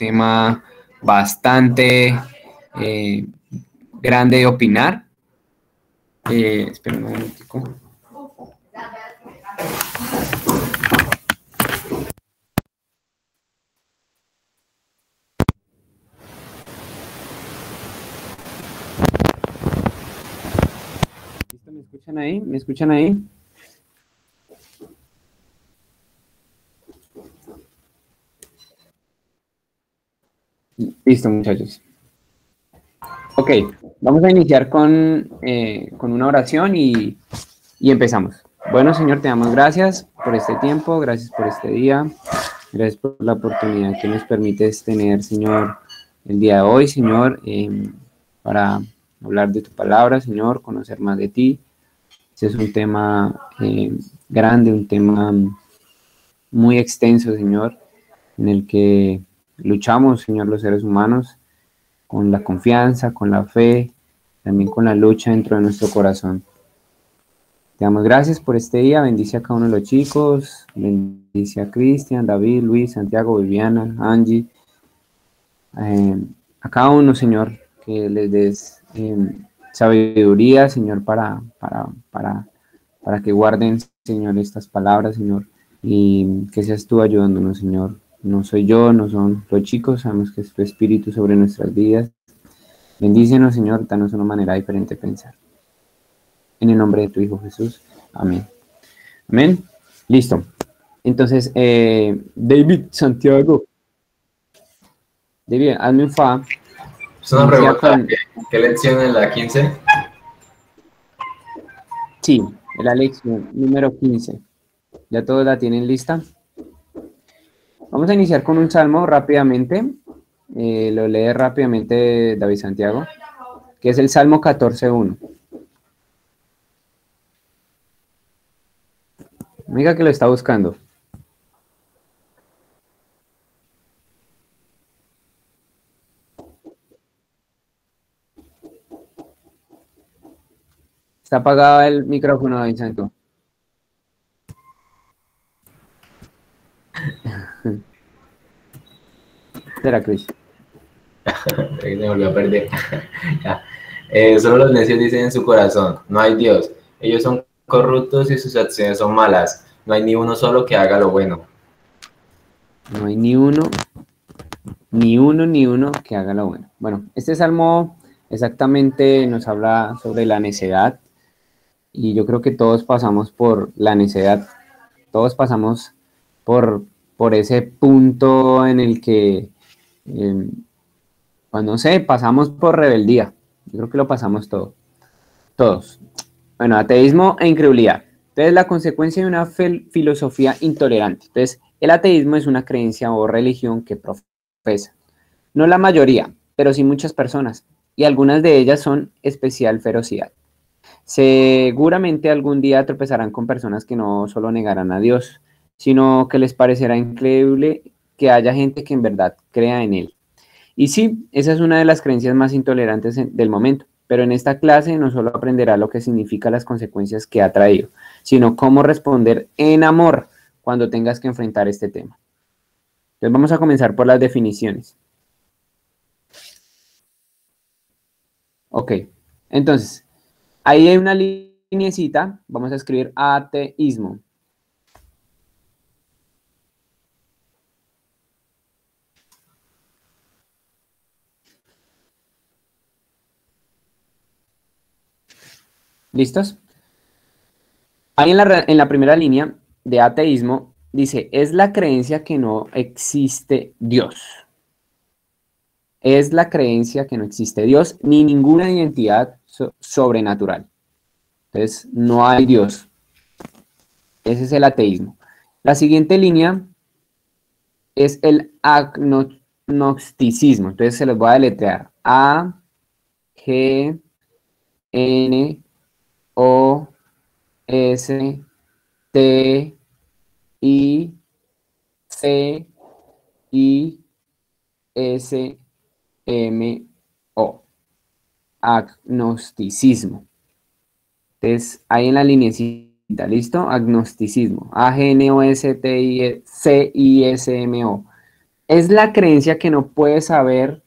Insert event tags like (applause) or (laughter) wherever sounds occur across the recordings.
tema bastante eh, grande de opinar. Eh, espera un momentico. ¿Me escuchan ahí? ¿Me escuchan ahí? Listo, muchachos. Ok, vamos a iniciar con, eh, con una oración y, y, empezamos. Bueno, Señor, te damos gracias por este tiempo, gracias por este día, gracias por la oportunidad que nos permites tener, Señor, el día de hoy, Señor, eh, para hablar de tu palabra, Señor, conocer más de ti. Ese es un tema eh, grande, un tema muy extenso, Señor, en el que luchamos, Señor, los seres humanos, con la confianza, con la fe, también con la lucha dentro de nuestro corazón. Te damos gracias por este día, bendice a cada uno de los chicos, bendice a Cristian, David, Luis, Santiago, Viviana, Angie, eh, a cada uno, Señor, que les des eh, sabiduría, Señor, para, para, para, para que guarden, Señor, estas palabras, Señor, y que seas tú ayudándonos, Señor, no soy yo, no son los chicos, sabemos que es tu espíritu sobre nuestras vidas. Bendícenos, Señor, danos una manera diferente de pensar. En el nombre de tu Hijo Jesús. Amén. Amén. Listo. Entonces, eh, David Santiago. David, hazme un fa. Es una pregunta. ¿Qué, lección en la 15? Sí, la lección número 15. ¿Ya todos la tienen lista? Vamos a iniciar con un salmo rápidamente. Eh, lo lee rápidamente David Santiago, que es el Salmo 14.1. Amiga que lo está buscando. Está apagado el micrófono, David Santiago. Será Chris. me volvió a perder. eh, solo los necios dicen en su corazón, no hay Dios. Ellos son corruptos y sus acciones son malas. No hay ni uno solo que haga lo bueno. No hay ni uno, ni uno, ni uno que haga lo bueno. Bueno, este salmo exactamente nos habla sobre la necedad y yo creo que todos pasamos por la necedad. Todos pasamos por, por ese punto en el que eh, pues no sé, pasamos por rebeldía. Yo creo que lo pasamos todo. Todos. Bueno, ateísmo e incredulidad. Entonces, la consecuencia de una filosofía intolerante. Entonces, el ateísmo es una creencia o religión que profesa. No la mayoría, pero sí muchas personas. Y algunas de ellas son especial ferocidad. Seguramente algún día tropezarán con personas que no solo negarán a Dios, sino que les parecerá increíble que haya gente que en verdad crea en él. Y sí, esa es una de las creencias más intolerantes del momento, pero en esta clase no solo aprenderá lo que significa las consecuencias que ha traído, sino cómo responder en amor cuando tengas que enfrentar este tema. Entonces vamos a comenzar por las definiciones. Ok, entonces, ahí hay una linecita, vamos a escribir ateísmo. ¿Listos? Ahí en la, en la primera línea de ateísmo dice, es la creencia que no existe Dios. Es la creencia que no existe Dios ni ninguna identidad sobrenatural. Entonces, no hay Dios. Ese es el ateísmo. La siguiente línea es el agnosticismo. Entonces se los voy a deletrear. A, G, N, o, S, T, I, C, I, S, M, O. Agnosticismo. Entonces, ahí en la linecita, ¿listo? Agnosticismo. A, G, N, O, S, T, I, C, I, S, M, O. es la creencia que no puede saber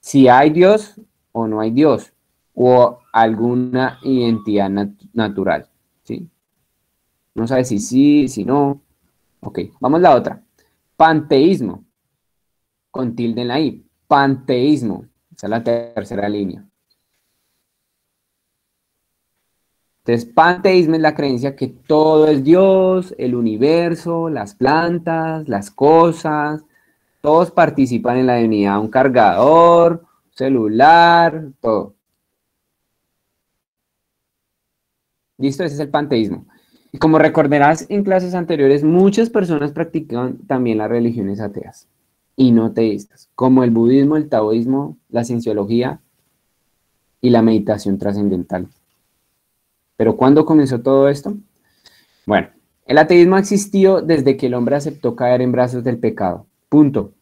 si hay Dios o no hay Dios, o alguna identidad natural, ¿sí? No sabe si sí, si no. Ok, vamos a la otra. Panteísmo, con tilde en la I. Panteísmo, esa es la tercera línea. Entonces, panteísmo es la creencia que todo es Dios, el universo, las plantas, las cosas, todos participan en la divinidad, un cargador, celular, todo. ¿Listo? Ese es el panteísmo. Y como recordarás en clases anteriores, muchas personas practican también las religiones ateas y no teístas, como el budismo, el taoísmo, la cienciología y la meditación trascendental. Pero ¿cuándo comenzó todo esto? Bueno, el ateísmo ha existido desde que el hombre aceptó caer en brazos del pecado. Punto.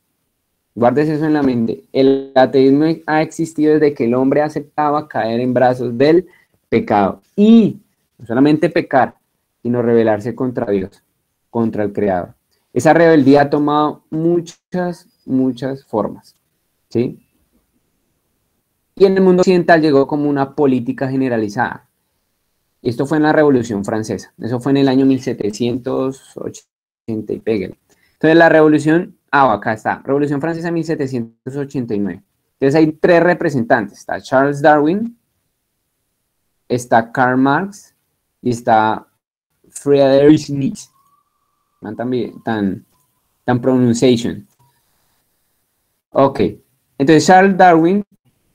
Guardes eso en la mente. El ateísmo ha existido desde que el hombre aceptaba caer en brazos del pecado. Y no solamente pecar, sino rebelarse contra Dios, contra el Creador. Esa rebeldía ha tomado muchas, muchas formas. ¿Sí? Y en el mundo occidental llegó como una política generalizada. Esto fue en la Revolución Francesa. Eso fue en el año 1780 y. Entonces la Revolución, ah, acá está, Revolución Francesa 1789. Entonces hay tres representantes. Está Charles Darwin, está Karl Marx y está Friedrich Nietzsche. Tan, tan, tan pronunciation. Ok. Entonces Charles Darwin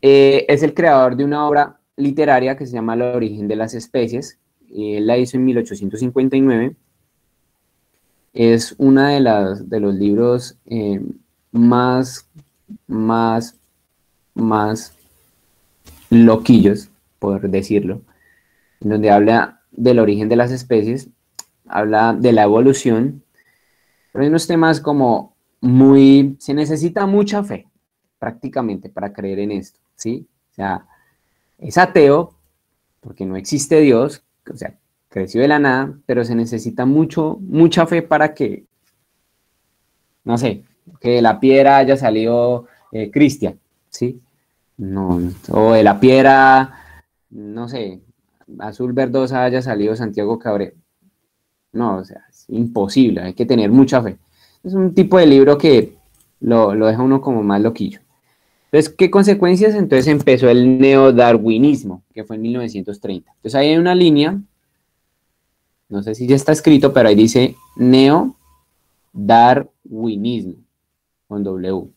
eh, es el creador de una obra literaria que se llama El origen de las especies. él la hizo en 1859. Es una de, las, de los libros eh, más, más, más loquillos, por decirlo, en donde habla del origen de las especies, habla de la evolución, pero hay unos temas como muy, se necesita mucha fe prácticamente para creer en esto, ¿sí? O sea, es ateo porque no existe Dios, o sea, creció de la nada, pero se necesita mucho, mucha fe para que, no sé, que de la piedra haya salido eh, Cristian, ¿sí? No, o de la piedra, no sé, Azul Verdosa haya salido Santiago Cabrera. No, o sea, es imposible, hay que tener mucha fe. Es un tipo de libro que lo, deja uno como más loquillo. Entonces, ¿qué consecuencias? Entonces empezó el neodarwinismo, que fue en 1930. Entonces ahí hay una línea, no sé si ya está escrito, pero ahí dice neodarwinismo, con W.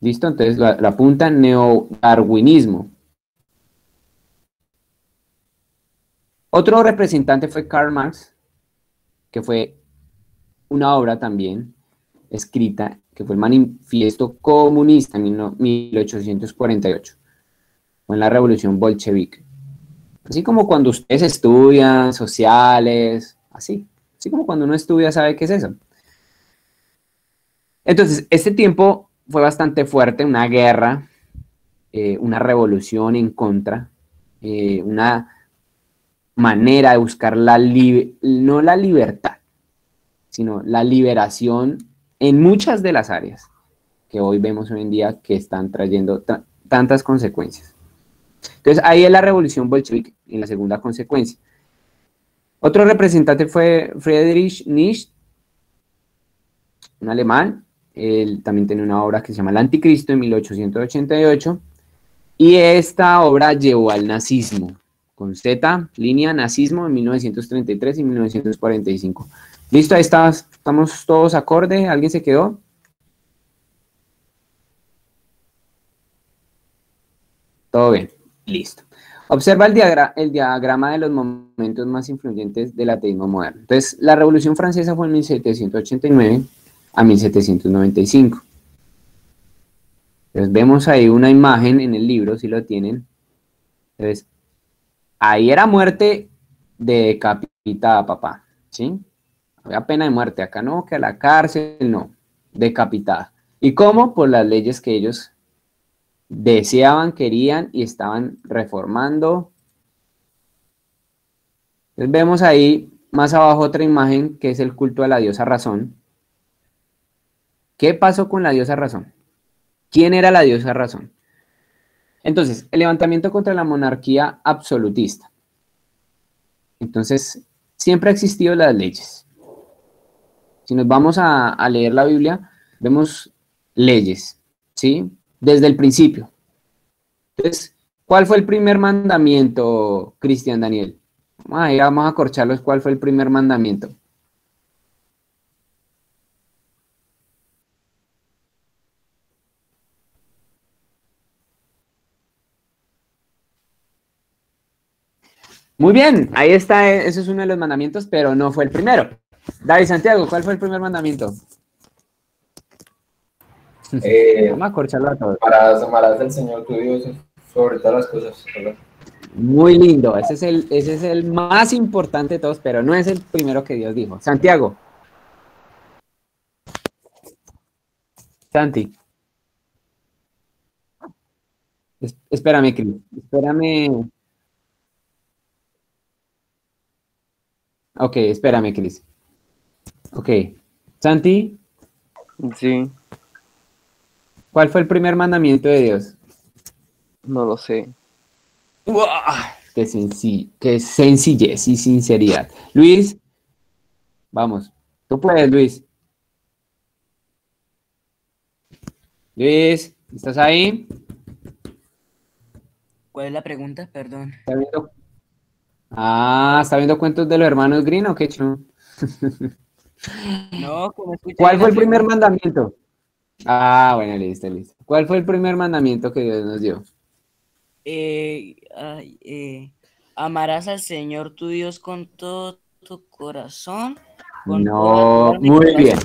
¿Listo? Entonces la, la punta neodarwinismo. Otro representante fue Karl Marx, que fue una obra también escrita, que fue el Manifiesto Comunista en 1848, fue en la Revolución Bolchevique. Así como cuando ustedes estudian sociales, así, así como cuando uno estudia sabe qué es eso. Entonces, este tiempo fue bastante fuerte, una guerra, eh, una revolución en contra, eh, una manera de buscar la no la libertad, sino la liberación en muchas de las áreas que hoy vemos hoy en día que están trayendo tantas consecuencias. Entonces, ahí es la revolución bolchevique, en la segunda consecuencia. Otro representante fue Friedrich Nietzsche, un alemán. Él también tiene una obra que se llama El Anticristo en 1888. Y esta obra llevó al nazismo con Z, línea nazismo en 1933 y 1945. Listo, ahí estamos todos acorde. ¿Alguien se quedó? Todo bien, listo. Observa el, el, diagrama de los momentos más influyentes del ateísmo moderno. Entonces, la Revolución Francesa fue en 1789 a 1795. Entonces, vemos ahí una imagen en el libro, si lo tienen. Entonces, Ahí era muerte decapitada, papá, ¿sí? Había pena de muerte. Acá no, que a la cárcel, no. Decapitada. ¿Y cómo? Por las leyes que ellos deseaban, querían y estaban reformando. Entonces vemos ahí más abajo otra imagen que es el culto a la diosa razón, ¿Qué pasó con la diosa razón? ¿Quién era la diosa razón? Entonces, el levantamiento contra la monarquía absolutista. Entonces, siempre ha existido las leyes. Si nos vamos a, leer la Biblia, vemos leyes, ¿sí? Desde el principio. Entonces, ¿cuál fue el primer mandamiento, Cristian Daniel? vamos a corcharlos. ¿Cuál fue el primer mandamiento? Muy bien, ahí está, ese es uno de los mandamientos, pero no fue el primero. David Santiago, ¿cuál fue el primer mandamiento? Eh, Vamos a corcharlo a todos. Para amarás al Señor tu Dios sobre todas las cosas. Muy lindo, ese es, el, ese es el más importante de todos, pero no es el primero que Dios dijo. Santiago. Santi. espérame, Cris. Espérame. Ok, espérame, Cris. Ok. Santi. Sí. ¿Cuál fue el primer mandamiento de Dios? No lo sé. Qué, qué sencillez y sinceridad. Luis, vamos. Tú puedes, Luis. Luis, ¿estás ahí? ¿Cuál es la pregunta? Perdón. Ah, ¿está viendo cuentos de los hermanos Green o qué chulo? (laughs) no, ¿Cuál fue el primer mandamiento? Ah, bueno, listo, listo. ¿Cuál fue el primer mandamiento que Dios nos dio? Eh, eh, amarás al Señor tu Dios con todo tu corazón. no, muy bien.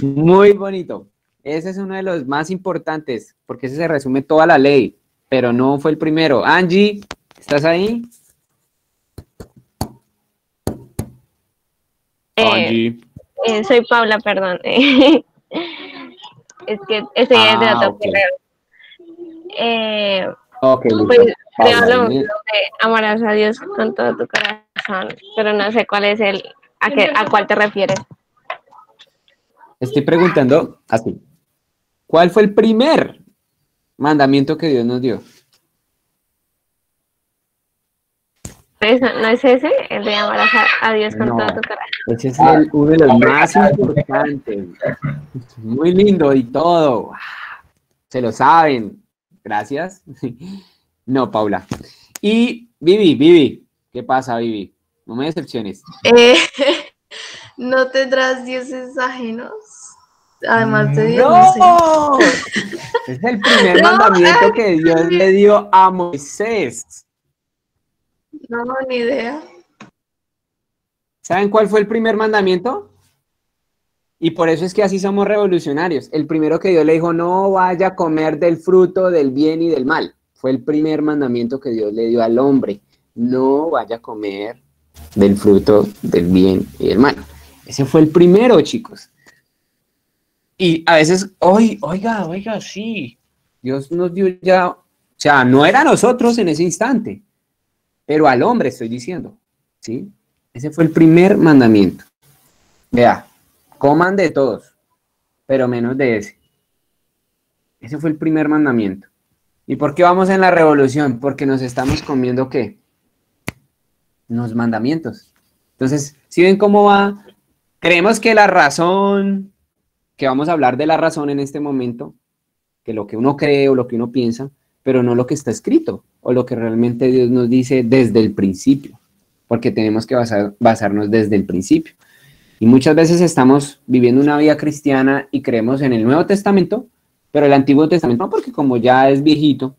Muy bonito. Ese es uno de los más importantes, porque ese se resume toda la ley, pero no fue el primero. Angie, ¿estás ahí? Eh, soy Paula, perdón. (laughs) es que ese es de ah, otro correo. Ok, pues, de amarás a Dios con todo tu corazón, pero no sé cuál es el, a, qué, a cuál te refieres. Estoy preguntando así. ¿Cuál fue el primer mandamiento que Dios nos dio? ¿No es ese? El de amar a, Dios con todo tu corazón. Ese es uno de los más importantes. Muy lindo y todo. Se lo saben. Gracias. (laughs) No, Paula. Y Vivi, Vivi, ¿qué pasa, Vivi? No me decepciones. Eh, (laughs) ¿No tendrás dioses ajenos? Además de Dios. ¡No! Es el primer (laughs) mandamiento que Dios le dio a Moisés. No, ni idea. ¿Saben cuál fue el primer mandamiento? Y por eso es que así somos revolucionarios. El primero que Dios le dijo, no vaya a comer del fruto del bien y del mal. Fue el primer mandamiento que Dios le dio al hombre. No vaya a comer del fruto del bien y del mal. Ese fue el primero, chicos. Y a veces, oiga, oiga, sí, Dios nos dio ya, o sea, no era nosotros en ese instante, pero al hombre estoy diciendo, ¿sí? Ese fue el primer mandamiento. Vea, coman de todos, pero menos de ese. Ese fue el primer mandamiento. ¿Y por qué vamos en la revolución? Porque nos estamos comiendo qué? Los mandamientos. Entonces, si ven cómo va, creemos que la razón, que vamos a hablar de la razón en este momento, que lo que uno cree o lo que uno piensa, pero no lo que está escrito o lo que realmente Dios nos dice desde el principio, porque tenemos que basarnos desde el principio. Y muchas veces estamos viviendo una vida cristiana y creemos en el Nuevo Testamento, pero el Antiguo Testamento no, porque como ya es viejito,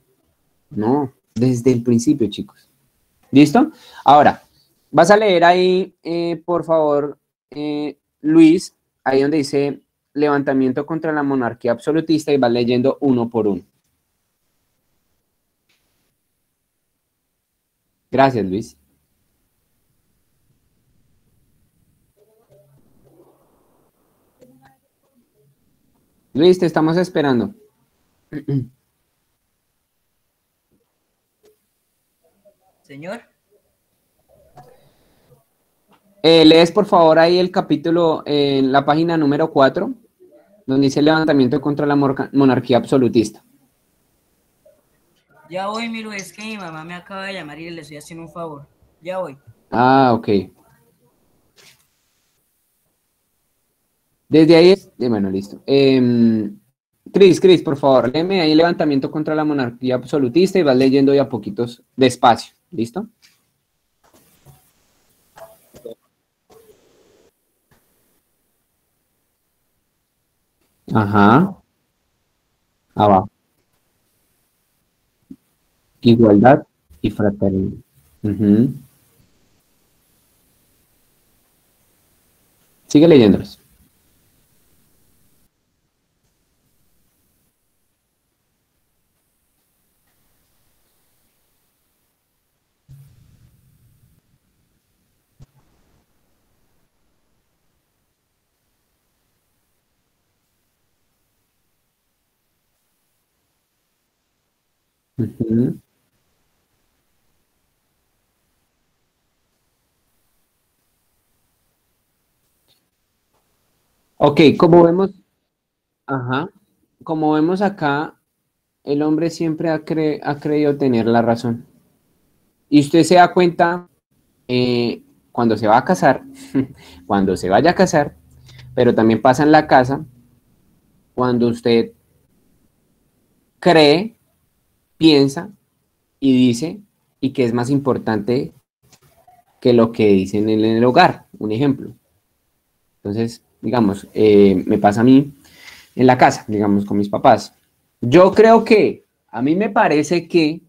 no, desde el principio, chicos. ¿Listo? Ahora, vas a leer ahí, eh, por favor, eh, Luis, ahí donde dice levantamiento contra la monarquía absolutista y vas leyendo uno por uno. Gracias, Luis. Luis, te estamos esperando. (clears throat) Señor. Eh, lees por favor ahí el capítulo en la página número 4. donde dice levantamiento contra la monarquía absolutista. Ya voy, Miro, es que mi mamá me acaba de llamar y le estoy haciendo un favor. Ya voy. Ah, ok. Desde ahí, es- eh, bueno, listo. Em, Cris, Cris, por favor, léeme ahí levantamiento contra la monarquía absolutista y vas leyendo ya poquitos despacio. ¿Listo? Ajá. Abajo. Igualdad y fraternidad. Ujú. Sigue leyéndolos. Ok, como vemos, ajá, como vemos acá, el hombre siempre ha, cre- ha creído tener la razón. Y usted se da cuenta eh, cuando se va a casar, (laughs) cuando se vaya a casar, pero también pasa en la casa, cuando usted cree, piensa y dice, y que es más importante que lo que dicen en el hogar. Un ejemplo. Entonces, digamos, eh, me pasa a mí en la casa, digamos, con mis papás. Yo creo que, a mí me parece que,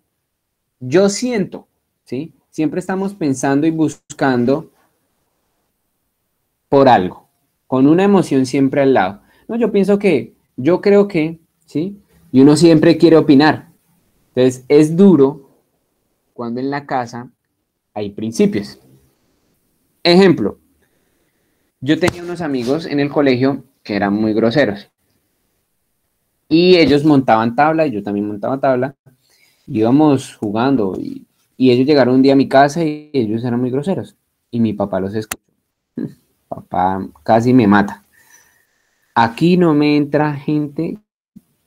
yo siento, ¿sí? Siempre estamos pensando y buscando por algo, con una emoción siempre al lado. No, yo pienso que, yo creo que, ¿sí? Y uno siempre quiere opinar. Entonces, es duro cuando en la casa hay principios. Ejemplo, yo tenía unos amigos en el colegio que eran muy groseros. Y ellos montaban tabla y yo también montaba tabla. Íbamos jugando y, ellos llegaron un día a mi casa y ellos eran muy groseros. Y mi papá los escuchó. (laughs) Papá casi me mata. Aquí no me entra gente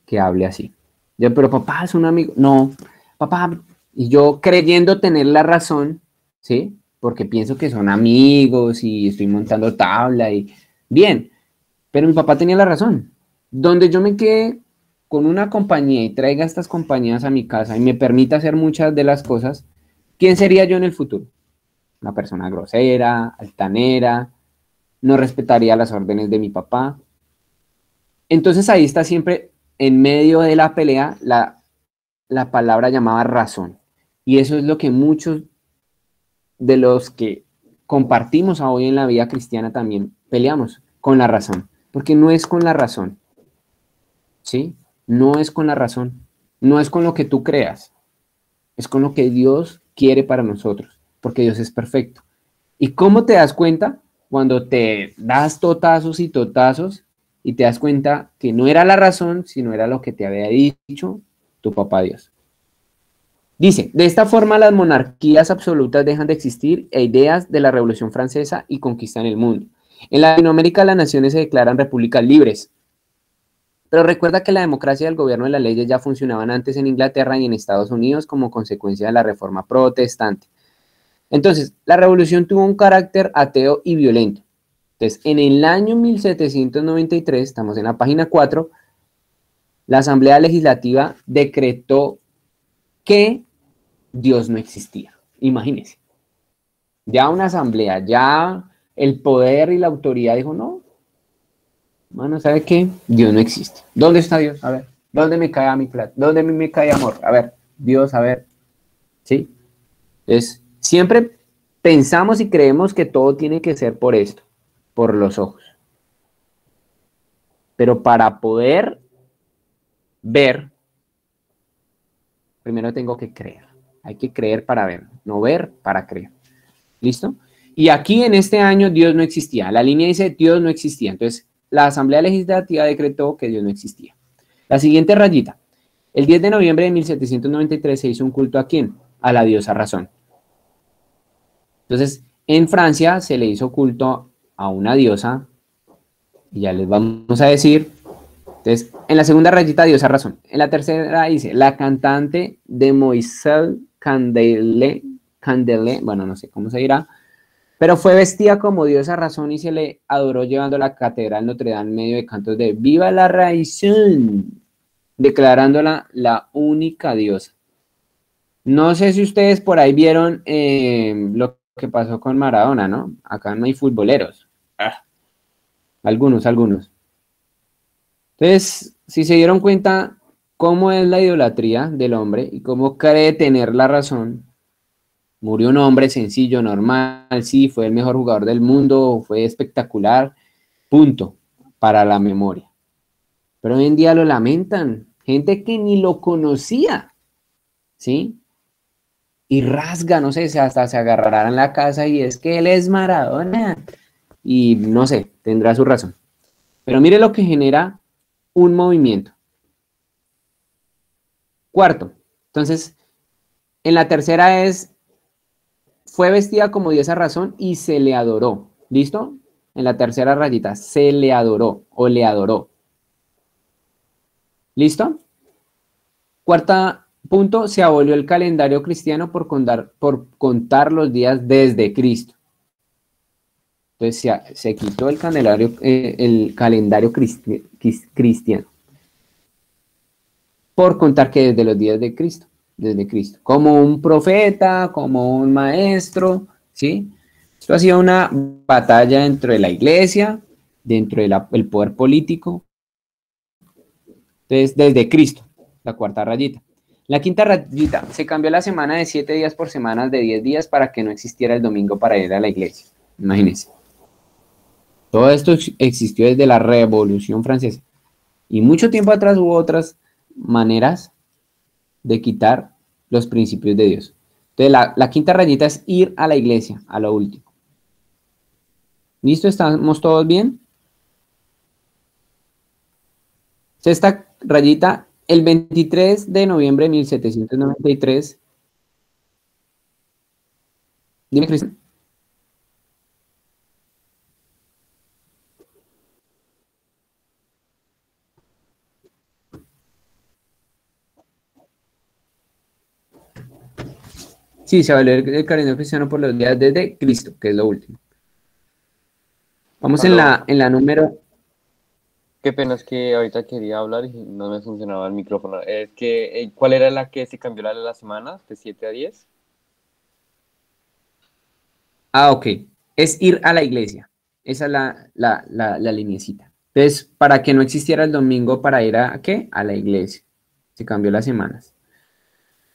que hable así. Yo, pero papá es un amigo. No, papá. Y yo creyendo tener la razón, ¿sí? Porque pienso que son amigos y estoy montando tabla y bien. Pero mi papá tenía la razón. Donde yo me quede con una compañía y traiga estas compañías a mi casa y me permita hacer muchas de las cosas, ¿quién sería yo en el futuro? Una persona grosera, altanera, no respetaría las órdenes de mi papá. Entonces ahí está siempre en medio de la pelea la, la palabra llamada razón. Y eso es lo que muchos de los que compartimos hoy en la vida cristiana también peleamos con la razón. Porque no es con la razón. ¿Sí? No es con la razón. No es con lo que tú creas. Es con lo que Dios quiere para nosotros. Porque Dios es perfecto. ¿Y cómo te das cuenta? Cuando te das totazos y totazos y te das cuenta que no era la razón, sino era lo que te había dicho tu papá Dios. Dice, de esta forma las monarquías absolutas dejan de existir e ideas de la Revolución Francesa y conquistan el mundo. En Latinoamérica las naciones se declaran repúblicas libres. Pero recuerda que la democracia y el gobierno de las leyes ya funcionaban antes en Inglaterra y en Estados Unidos como consecuencia de la reforma protestante. Entonces, la revolución tuvo un carácter ateo y violento. Entonces, en el año 1793, estamos en la página 4, la Asamblea Legislativa decretó que Dios no existía. Imagínense. Ya una asamblea, ya el poder y la autoridad dijo, no, mano, ¿sabe qué? Dios no existe. ¿Dónde está Dios? A ver, ¿dónde me cae mi plata? ¿Dónde me cae amor? A ver, Dios, a ver. ¿Sí? Entonces, siempre pensamos y creemos que todo tiene que ser por esto, por los ojos. Pero para poder ver, primero tengo que creer. Hay que creer para ver, no ver para creer. ¿Listo? Y aquí en este año Dios no existía. La línea dice Dios no existía. Entonces, la Asamblea Legislativa decretó que Dios no existía. La siguiente rayita. El 10 de noviembre de 1793 se hizo un culto a quién? A la diosa razón. Entonces, en Francia se le hizo culto a una diosa, y ya les vamos a decir Entonces, en la segunda rayita dio esa razón. En la tercera dice, la cantante de Candele, Candele, bueno, no sé cómo se dirá, pero fue vestida como diosa razón y se le adoró llevando la catedral Notre Dame en medio de cantos de ¡Viva la razón! Declarándola la única diosa. No sé si ustedes por ahí vieron eh, lo que pasó con Maradona, ¿no? Acá no hay futboleros. Ah. Algunos, algunos. Entonces, si se dieron cuenta cómo es la idolatría del hombre y cómo cree tener la razón, murió un hombre sencillo, normal, sí, fue el mejor jugador del mundo, fue espectacular, punto, para la memoria. Pero hoy en día lo lamentan, gente que ni lo conocía, ¿sí? Y rasga, no sé, hasta se agarrará en la casa y es que él es Maradona. Y no sé, tendrá su razón. Pero mire lo que genera un movimiento. Cuarto, entonces, en la tercera es, fue vestida como esa razón y se le adoró. ¿Listo? En la tercera rayita, se le adoró o le adoró. ¿Listo? Cuarta punto, se abolió el calendario cristiano por contar, por contar los días desde Cristo. Entonces se, quitó el, calendario, eh, el calendario cristiano por contar que desde los días de Cristo, desde Cristo, como un profeta, como un maestro, ¿sí? Esto ha una batalla dentro de la iglesia, dentro del poder político. Entonces, desde Cristo, la cuarta rayita. La quinta rayita, se cambió la semana de siete días por semanas de diez días para que no existiera el domingo para ir a la iglesia. Imagínense. Todo esto existió desde la Revolución Francesa. Y mucho tiempo atrás hubo otras maneras de quitar los principios de Dios. Entonces, la, quinta rayita es ir a la iglesia, a lo último. ¿Listo? ¿Estamos todos bien? Sexta rayita, el 23 de noviembre de 1793. Dime, Cristian. Sí, se va a leer el calendario cristiano por los días desde Cristo, que es lo último. Vamos en la, en la número. Qué pena es que ahorita quería hablar y no me funcionaba el micrófono. Es que, eh, ¿cuál era la que se cambió la de las semanas? ¿De 7 a 10? Ah, ok. Es ir a la iglesia. Esa es la, la, la, la linecita. Entonces, para que no existiera el domingo para ir a, ¿a qué? A la iglesia. Se cambió las semanas.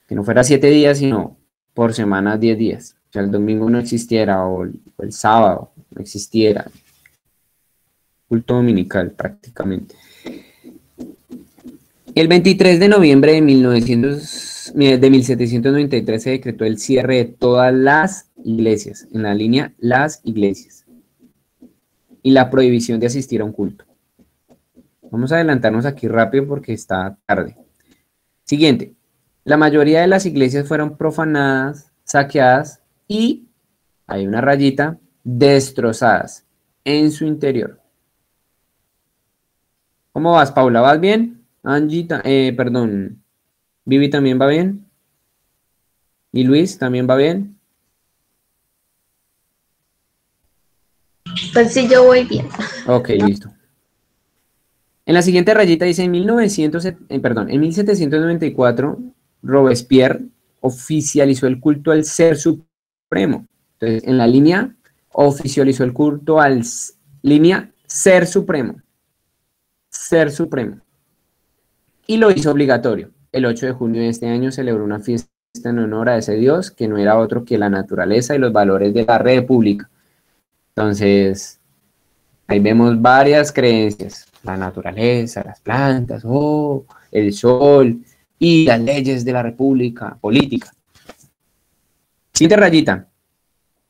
Que no fuera siete días, sino por semana 10 días. O sea, el domingo no existiera o el, sábado no existiera. Culto dominical prácticamente. El 23 de noviembre de, 1900, de 1793 se decretó el cierre de todas las iglesias, en la línea las iglesias, y la prohibición de asistir a un culto. Vamos a adelantarnos aquí rápido porque está tarde. Siguiente, la mayoría de las iglesias fueron profanadas, saqueadas y, hay una rayita, destrozadas en su interior. ¿Cómo vas, Paula? ¿Vas bien? Angita, eh, perdón, Vivi también va bien. ¿Y Luis también va bien? Pues sí, yo voy bien. Ok, listo. En la siguiente rayita dice en 1900, eh, perdón, en 1794 Robespierre oficializó el culto al ser supremo. Entonces, en la línea oficializó el culto al línea ser supremo. Ser supremo. Y lo hizo obligatorio. El 8 de junio de este año celebró una fiesta en honor a ese Dios que no era otro que la naturaleza y los valores de la república. Entonces, ahí vemos varias creencias. La naturaleza, las plantas, oh, el sol, y las leyes de la república política. Siguiente rayita.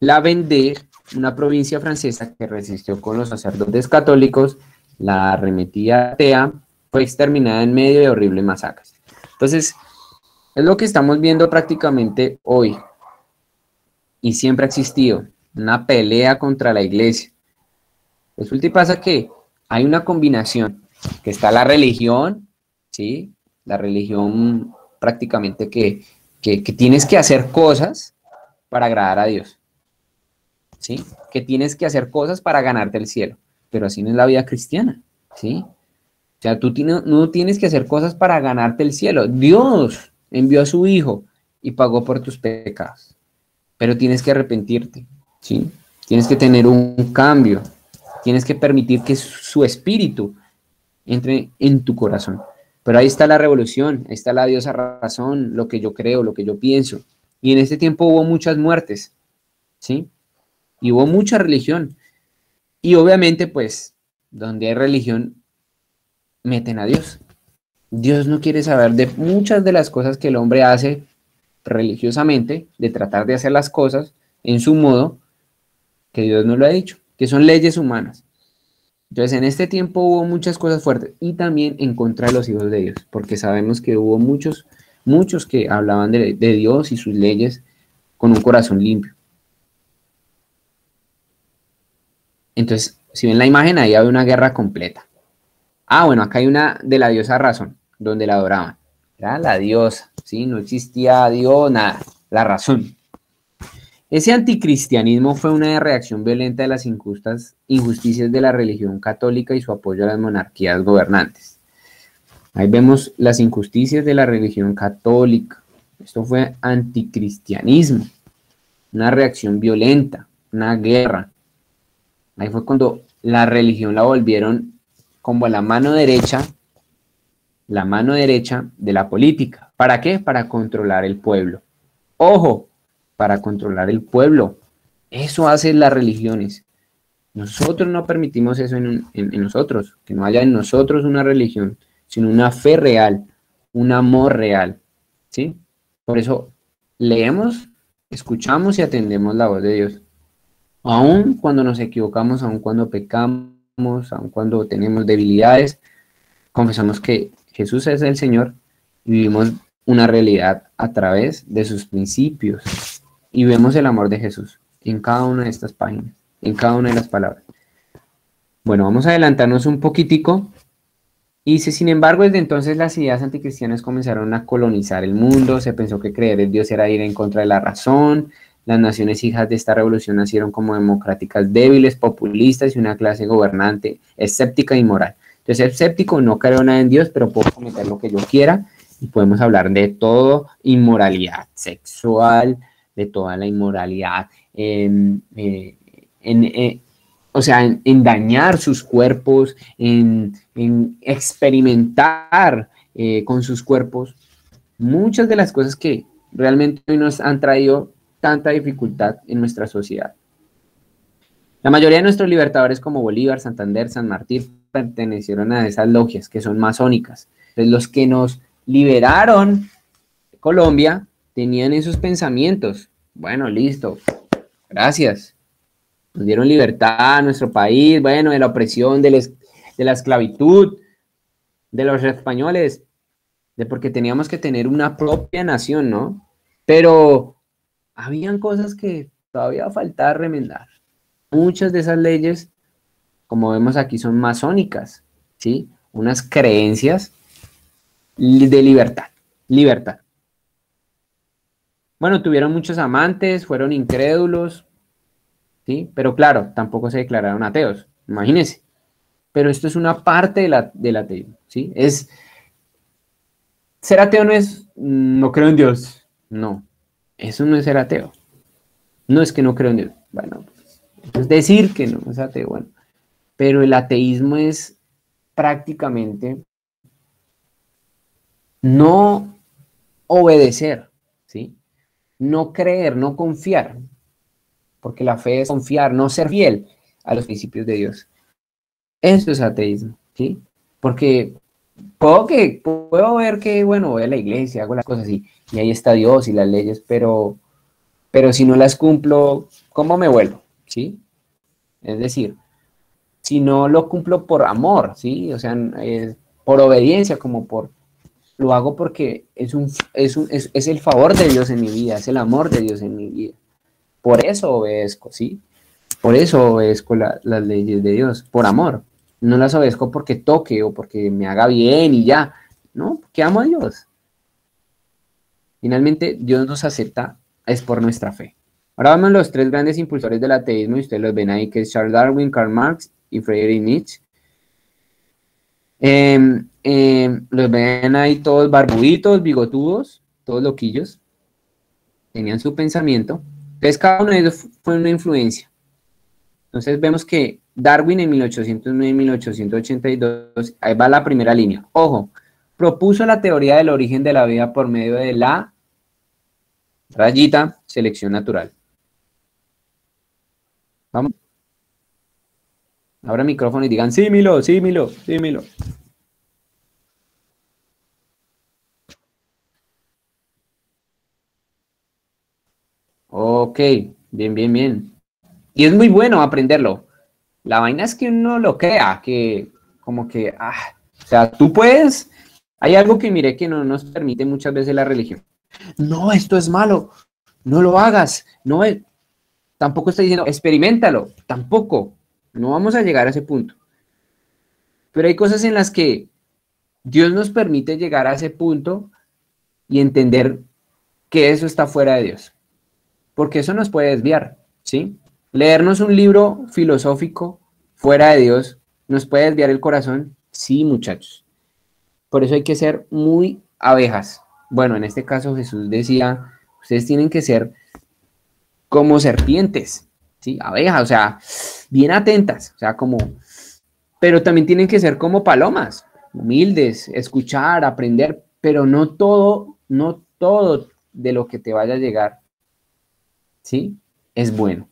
La Vendée, una provincia francesa que resistió con los sacerdotes católicos, la arremetía atea, fue exterminada en medio de horribles masacres. Entonces, es lo que estamos viendo prácticamente hoy. Y siempre ha existido una pelea contra la iglesia. Resulta y pasa que hay una combinación que está la religión, ¿sí? La religión prácticamente que, que, tienes que hacer cosas para agradar a Dios, ¿sí? Que tienes que hacer cosas para ganarte el cielo, pero así no es la vida cristiana, ¿sí? O sea, tú tienes- no tienes que hacer cosas para ganarte el cielo. Dios envió a su Hijo y pagó por tus pecados, pero tienes que arrepentirte, ¿sí? Tienes que tener un cambio, tienes que permitir que su espíritu entre en tu corazón. Pero ahí está la revolución, ahí está la diosa razón, lo que yo creo, lo que yo pienso. Y en este tiempo hubo muchas muertes, ¿sí? Y hubo mucha religión. Y obviamente, pues, donde hay religión, meten a Dios. Dios no quiere saber de muchas de las cosas que el hombre hace religiosamente, de tratar de hacer las cosas en su modo, que Dios no lo ha dicho, que son leyes humanas. Entonces, en este tiempo hubo muchas cosas fuertes y también en contra de los hijos de Dios, porque sabemos que hubo muchos, muchos que hablaban de, Dios y sus leyes con un corazón limpio. Entonces, si ven la imagen, ahí había una guerra completa. Ah, bueno, acá hay una de la diosa razón, donde la adoraban. Era la diosa, ¿sí? No existía Dios, nada, la razón. Ese anticristianismo fue una reacción violenta de las injustas, injusticias de la religión católica y su apoyo a las monarquías gobernantes. Ahí vemos las injusticias de la religión católica. Esto fue anticristianismo, una reacción violenta, una guerra. Ahí fue cuando la religión la volvieron como la mano derecha, la mano derecha de la política. ¿Para qué? Para controlar el pueblo. Ojo, para controlar el pueblo. Eso hacen las religiones. Nosotros no permitimos eso en, nosotros, que no haya en nosotros una religión, sino una fe real, un amor real. ¿Sí? Por eso leemos, escuchamos y atendemos la voz de Dios. Aun cuando nos equivocamos, aun cuando pecamos, aun cuando tenemos debilidades, confesamos que Jesús es el Señor y vivimos una realidad a través de sus principios y vemos el amor de Jesús en cada una de estas páginas, en cada una de las palabras. Bueno, vamos a adelantarnos un poquitico. Y dice, sin embargo, desde entonces las ideas anticristianas comenzaron a colonizar el mundo, se pensó que creer en Dios era ir en contra de la razón, las naciones hijas de esta revolución nacieron como democráticas débiles, populistas y una clase gobernante escéptica y moral. Entonces, escéptico, no creo nada en Dios, pero puedo cometer lo que yo quiera y podemos hablar de todo, inmoralidad sexual, de toda la inmoralidad, en, eh, eh, o sea, en, dañar sus cuerpos, en, en experimentar eh, con sus cuerpos. Muchas de las cosas que realmente hoy nos han traído tanta dificultad en nuestra sociedad. La mayoría de nuestros libertadores como Bolívar, Santander, San Martín pertenecieron a esas logias que son masónicas. Entonces los que nos liberaron Colombia tenían esos pensamientos. Bueno, listo. Gracias. Nos dieron libertad a nuestro país, bueno, de la opresión, de de la esclavitud, de los españoles, de porque teníamos que tener una propia nación, ¿no? Pero habían cosas que todavía faltaba remendar. Muchas de esas leyes, como vemos aquí, son masónicas, ¿sí? Unas creencias de libertad, libertad. Bueno, tuvieron muchos amantes, fueron incrédulos, ¿sí? Pero claro, tampoco se declararon ateos, imagínense. Pero esto es una parte de la, del ateísmo, ¿sí? Es, ser ateo no es, mm, no creo en Dios, no, eso no es ser ateo. No es que no creo en Dios, bueno, pues, es decir que no es ateo, bueno. Pero el ateísmo es prácticamente no obedecer, ¿sí? No creer, no confiar, porque la fe es confiar, no ser fiel a los principios de Dios. Eso es ateísmo, ¿sí? Porque puedo, que, puedo ver que, bueno, voy a la iglesia, hago las cosas y, y ahí está Dios y las leyes, pero, pero si no las cumplo, ¿cómo me vuelvo? ¿Sí? Es decir, si no lo cumplo por amor, ¿sí? O sea, por obediencia, como por, lo hago porque es, un, es, un, es, es el favor de Dios en mi vida, es el amor de Dios en mi vida. Por eso obedezco, ¿sí? Por eso obedezco la- las leyes de Dios, por amor. No las obedezco porque toque o porque me haga bien y ya. No, porque amo a Dios. Finalmente, Dios nos acepta es por nuestra fe. Ahora vamos a los tres grandes impulsores del ateísmo y ustedes los ven ahí, que es Charles Darwin, Karl Marx y Friedrich Nietzsche. Em, em, los ven ahí todos barbuditos, bigotudos, todos loquillos. Tenían su pensamiento. Entonces cada uno de ellos fue una influencia. Entonces vemos que Darwin en 1809 1882, ahí va la primera línea. Ojo, propuso la teoría del origen de la vida por medio de la rayita selección natural. Vamos. Abra micrófono y digan, sí, Milo, sí, Milo, sí, Milo. Ok, bien, bien, bien. Y es muy bueno aprenderlo. La vaina es que uno lo crea, que como que, ah, o sea, tú puedes, hay algo que mire que no nos permite muchas veces la religión. No, esto es malo, no lo hagas, no es, tampoco está diciendo, experimentalo, tampoco, no vamos a llegar a ese punto. Pero hay cosas en las que Dios nos permite llegar a ese punto y entender que eso está fuera de Dios porque eso nos puede desviar, ¿sí? Leernos un libro filosófico fuera de Dios nos puede desviar el corazón, sí, muchachos. Por eso hay que ser muy abejas. Bueno, en este caso Jesús decía, ustedes tienen que ser como serpientes, ¿sí? Abejas, o sea, bien atentas, o sea, como, pero también tienen que ser como palomas, humildes, escuchar, aprender, pero no todo, no todo de lo que te vaya a llegar ¿sí? Es bueno.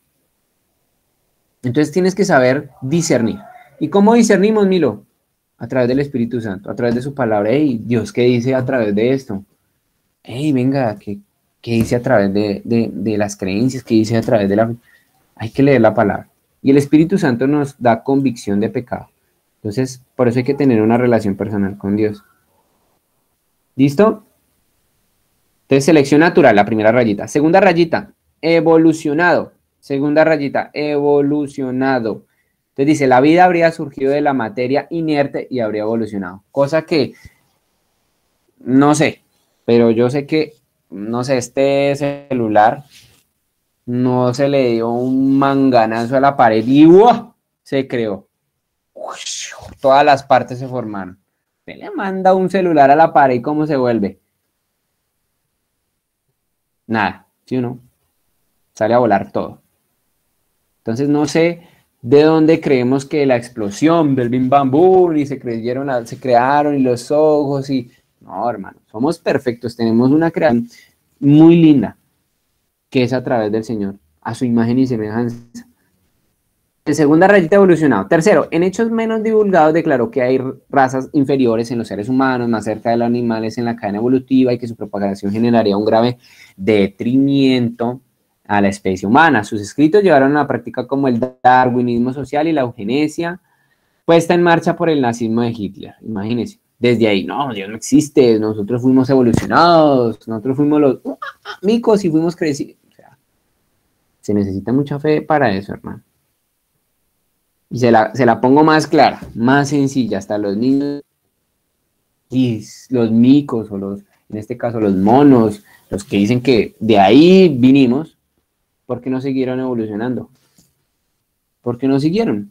Entonces tienes que saber discernir. ¿Y cómo discernimos, Milo? A través del Espíritu Santo, a través de su palabra. Hey, Dios, ¿qué dice a través de esto? Hey, venga, ¿qué, dice a través de, de las creencias? ¿Qué dice a través de la... Hay que leer la palabra. Y el Espíritu Santo nos da convicción de pecado. Entonces, por eso hay que tener una relación personal con Dios. ¿Listo? Entonces, selección natural, la primera rayita. Segunda rayita, evolucionado. Segunda rayita, evolucionado. Entonces dice, la vida habría surgido de la materia inerte y habría evolucionado. Cosa que, no sé, pero yo sé que, no sé, este celular no se le dio un manganazo a la pared y se creó. Todas las partes se formaron. Se le manda un celular a la pared y cómo se vuelve. Nada, ¿sí o no? sale a volar todo. Entonces no sé de dónde creemos que la explosión del bim y se creyeron, se crearon y los ojos y no, hermano, somos perfectos, tenemos una creación muy linda que es a través del Señor, a su imagen y semejanza. En segunda rayita evolucionado. Tercero, en hechos menos divulgados declaró que hay razas inferiores en los seres humanos, más cerca de los animales en la cadena evolutiva y que su propagación generaría un grave detrimento a la especie humana. Sus escritos llevaron a la práctica como el darwinismo social y la eugenesia, puesta en marcha por el nazismo de Hitler. Imagínense, desde ahí, no, Dios no existe, nosotros fuimos evolucionados, nosotros fuimos los uh, micos y fuimos crecidos. Se necesita mucha fe para eso, hermano. Y se la, se la pongo más clara, más sencilla, hasta los niños y los micos o los, en este caso los monos, los que dicen que de ahí vinimos, ¿por qué no siguieron evolucionando? ¿Por qué no siguieron?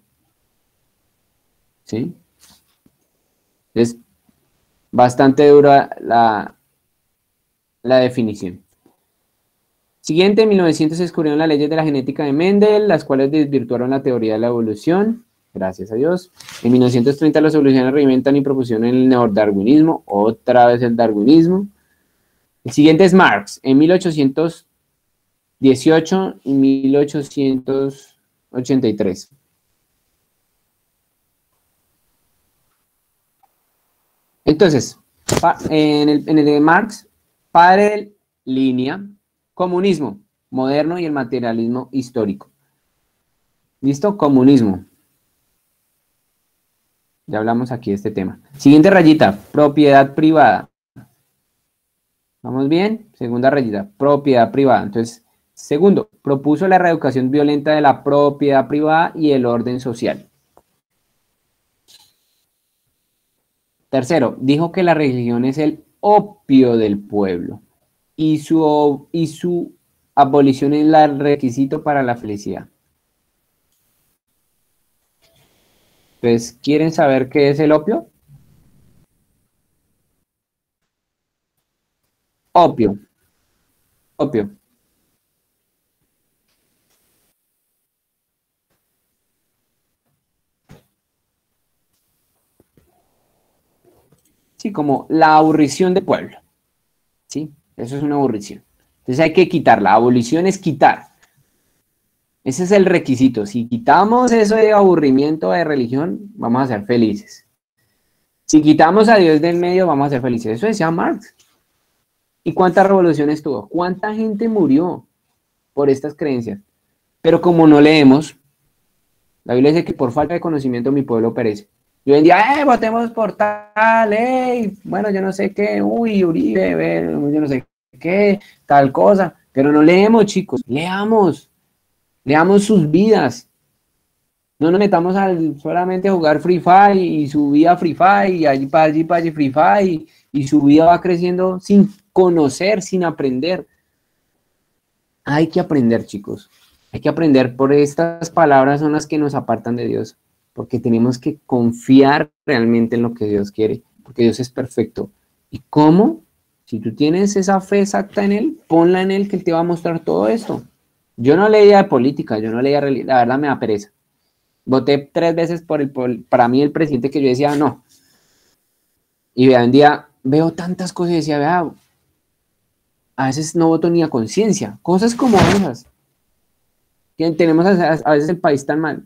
¿Sí? Es bastante dura la, la definición. Siguiente, en 1900 se descubrieron las leyes de la genética de Mendel, las cuales desvirtuaron la teoría de la evolución. Gracias a Dios. En 1930 los evolucionarios reinventan y propusieron el neodarwinismo, otra vez el darwinismo. El siguiente es Marx. En 1800 18 y 1883. Entonces, en el, de Marx, padre línea, comunismo moderno y el materialismo histórico. ¿Listo? Comunismo. Ya hablamos aquí de este tema. Siguiente rayita, propiedad privada. ¿Vamos bien? Segunda rayita, propiedad privada. Entonces, Segundo, propuso la reeducación violenta de la propiedad privada y el orden social. Tercero, dijo que la religión es el opio del pueblo y su, y su abolición es el requisito para la felicidad. Entonces, ¿quieren saber qué es el opio? Opio. Opio. Sí, como la aburrición de pueblo. Eso es una aburrición. Entonces hay que quitarla. Abolición es quitar. Ese es el requisito. Si quitamos eso de aburrimiento de religión, vamos a ser felices. Si quitamos a Dios del medio, vamos a ser felices. Eso decía Marx. ¿Y cuántas revoluciones tuvo? ¿Cuánta gente murió por estas creencias? Pero como no leemos, la Biblia dice que por falta de conocimiento mi pueblo perece. Yo en día, eh, votemos por tal, eh, bueno, yo no sé qué, uy, Uribe, yo no sé qué, tal cosa, pero no leemos, chicos, leamos, leamos sus vidas. No nos metamos al solamente jugar Free Fire y su vida Free Fire y allí para allí para allí Free Fire y, y su vida va creciendo sin conocer, sin aprender. Hay que aprender, chicos. Hay que aprender por estas palabras son las que nos apartan de Dios, porque tenemos que confiar realmente en lo que Dios quiere, porque Dios es perfecto. ¿Y cómo? Si tú tienes esa fe exacta en Él, ponla en Él que Él te va a mostrar todo esto. Yo no leía de política, yo no leía, la verdad me da pereza. Voté tres veces por el, para mí el presidente que yo decía no. Y vea, un día veo tantas cosas y decía, vea, a veces no voto ni a conciencia, cosas como esas. Tenemos a, veces el país tan mal.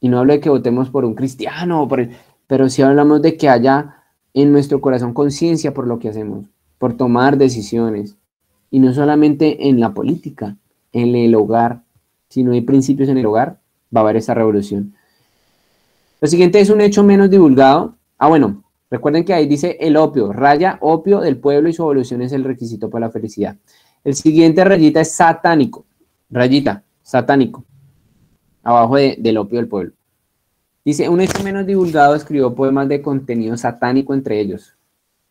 Y no hablo de que votemos por un cristiano, por pero sí hablamos de que haya en nuestro corazón conciencia por lo que hacemos, por tomar decisiones. Y no solamente en la política, en el hogar. Si no hay principios en el hogar, va a haber esa revolución. Lo siguiente es un hecho menos divulgado. Ah, bueno, Recuerden que ahí dice el opio, raya opio del pueblo y su evolución es el requisito para la felicidad. El siguiente rayita es satánico, rayita, satánico, abajo del opio del pueblo. Dice, un hecho menos divulgado escribió poemas de contenido satánico entre ellos.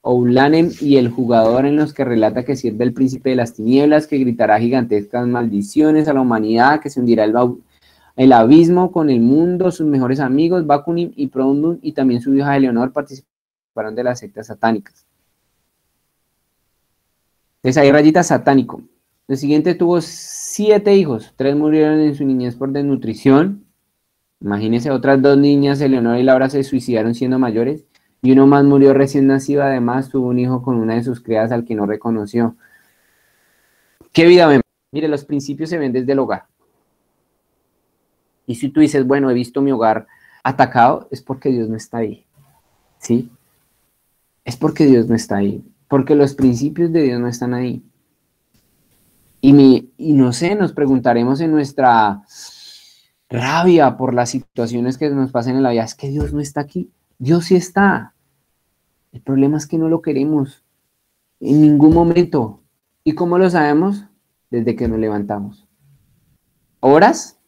Oulanem y el jugador en los que relata que sirve el príncipe de las tinieblas, que gritará gigantescas maldiciones a la humanidad, que se hundirá el, el abismo con el mundo, sus mejores amigos, Bakunin y Prondun, y también su hija Eleonor participaron de las sectas satánicas. Entonces ahí rayita satánico. El siguiente tuvo siete hijos, tres murieron en su niñez por desnutrición. Imagínense, otras dos niñas, Eleonora y Laura, se suicidaron siendo mayores. Y uno más murió recién nacido, además tuvo un hijo con una de sus criadas al que no reconoció. ¿Qué vida vemos? Mire, los principios se ven desde el hogar. Y si tú dices, bueno, he visto mi hogar atacado, es porque Dios no está ahí. ¿Sí? es porque Dios no está ahí, porque los principios de Dios no están ahí. Y, y no sé, nos preguntaremos en nuestra rabia por las situaciones que nos pasan en la vida, es que Dios no está aquí, Dios sí está. El problema es que no lo queremos en ningún momento. ¿Y cómo lo sabemos? Desde que nos levantamos. Horas,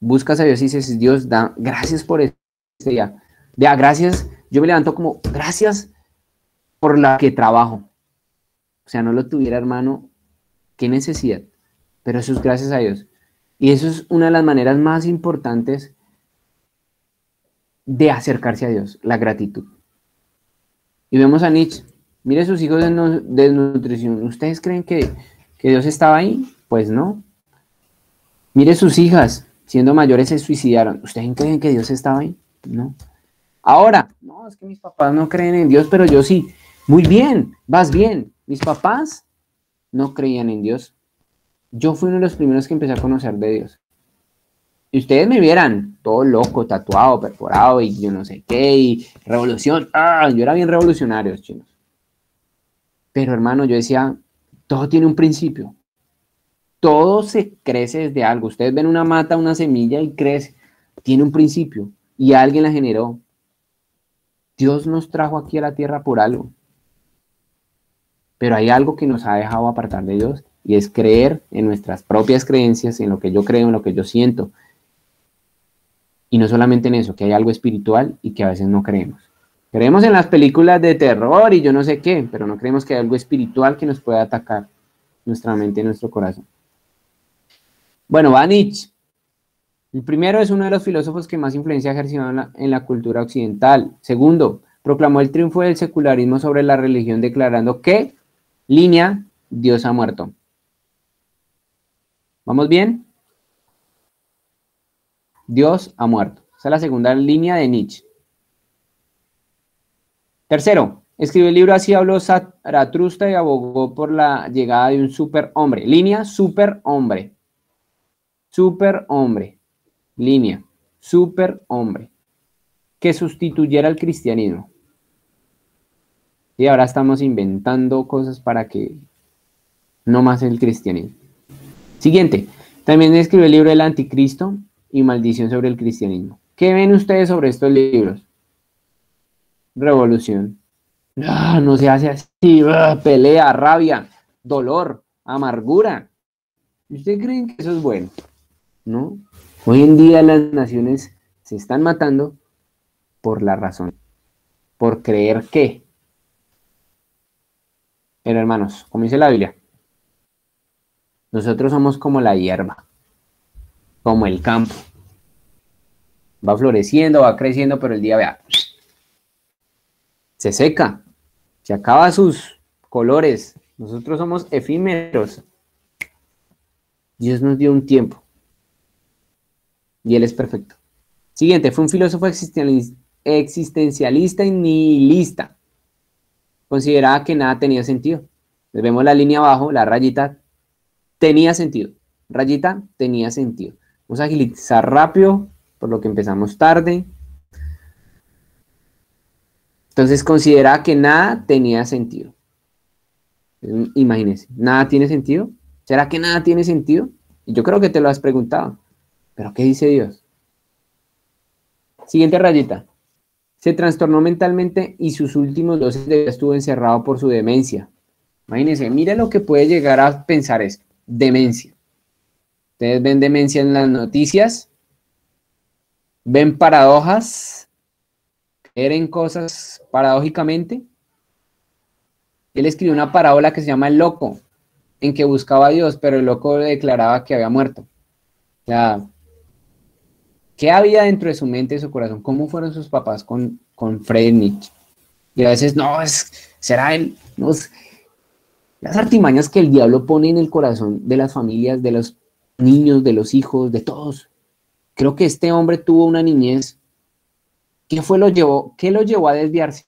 buscas a Dios y dices, Dios, da, gracias por este día. Vea, gracias. Yo me levanto como, gracias por la que trabajo. O sea, no lo tuviera, hermano, qué necesidad. Pero eso es gracias a Dios. Y eso es una de las maneras más importantes de acercarse a Dios, la gratitud. Y vemos a Nietzsche. Mire sus hijos de desnutrición. ¿Ustedes creen que, que Dios estaba ahí? Pues no. Mire sus hijas, siendo mayores, se suicidaron. ¿Ustedes creen que Dios estaba ahí? No. Ahora, no, es que mis papás no creen en Dios, pero yo sí. Muy bien, vas bien. Mis papás no creían en Dios. Yo fui uno de los primeros que empecé a conocer de Dios. Y ustedes me vieran todo loco, tatuado, perforado y yo no sé qué, y revolución. Ah, yo era bien revolucionario, chinos. Pero hermano, yo decía, todo tiene un principio. Todo se crece desde algo. Ustedes ven una mata, una semilla y crece. Tiene un principio y alguien la generó. Dios nos trajo aquí a la tierra por algo. Pero hay algo que nos ha dejado apartar de Dios y es creer en nuestras propias creencias, en lo que yo creo, en lo que yo siento. Y no solamente en eso, que hay algo espiritual y que a veces no creemos. Creemos en las películas de terror y yo no sé qué, pero no creemos que hay algo espiritual que nos pueda atacar nuestra mente y nuestro corazón. Bueno, va Nietzsche. El primero es uno de los filósofos que más influencia ha ejercido en la, en la cultura occidental. Segundo, proclamó el triunfo del secularismo sobre la religión declarando que, línea, Dios ha muerto. ¿Vamos bien? Dios ha muerto. Esa es la segunda línea de Nietzsche. Tercero, escribió el libro Así habló Zaratustra y abogó por la llegada de un superhombre. Línea, superhombre. Superhombre. Línea, superhombre. Que sustituyera al cristianismo. Y ahora estamos inventando cosas para que no más el cristianismo. Siguiente, también escribió el libro El Anticristo y Maldición sobre el Cristianismo. ¿Qué ven ustedes sobre estos libros? Revolución. Ah, no se hace así, ah, pelea, rabia, dolor, amargura. ¿Ustedes creen que eso es bueno? ¿No? Hoy en día las naciones se están matando por la razón, por creer que. Pero hermanos, como dice la Biblia, nosotros somos como la hierba, como el campo. Va floreciendo, va creciendo, pero el día, vea, se seca, se acaba sus colores. Nosotros somos efímeros. Dios nos dio un tiempo. Y Él es perfecto. Siguiente, fue un filósofo existencialista y nihilista. Consideraba que nada tenía sentido. vemos la línea abajo, la rayita, tenía sentido. Rayita, tenía sentido. Vamos a agilizar rápido, por lo que empezamos tarde. Entonces considera que nada tenía sentido. Imagínense, ¿nada tiene sentido? ¿Será que nada tiene sentido? Y yo creo que te lo has preguntado. ¿Pero qué dice Dios? Siguiente rayita. Se trastornó mentalmente y sus últimos 12 días estuvo encerrado por su demencia. Imagínense, mire lo que puede llegar a pensar esto demencia. Ustedes ven demencia en las noticias, ven paradojas, creen cosas paradójicamente. Él escribió una parábola que se llama El Loco, en que buscaba a Dios, pero el loco declaraba que había muerto. O sea, ¿qué había dentro de su mente y su corazón? ¿Cómo fueron sus papás con, con Fred Nietzsche? Y a veces, no, es, será él, las artimañas que el diablo pone en el corazón de las familias, de los niños, de los hijos, de todos. Creo que este hombre tuvo una niñez. ¿Qué fue lo llevó? ¿Qué lo llevó a desviarse?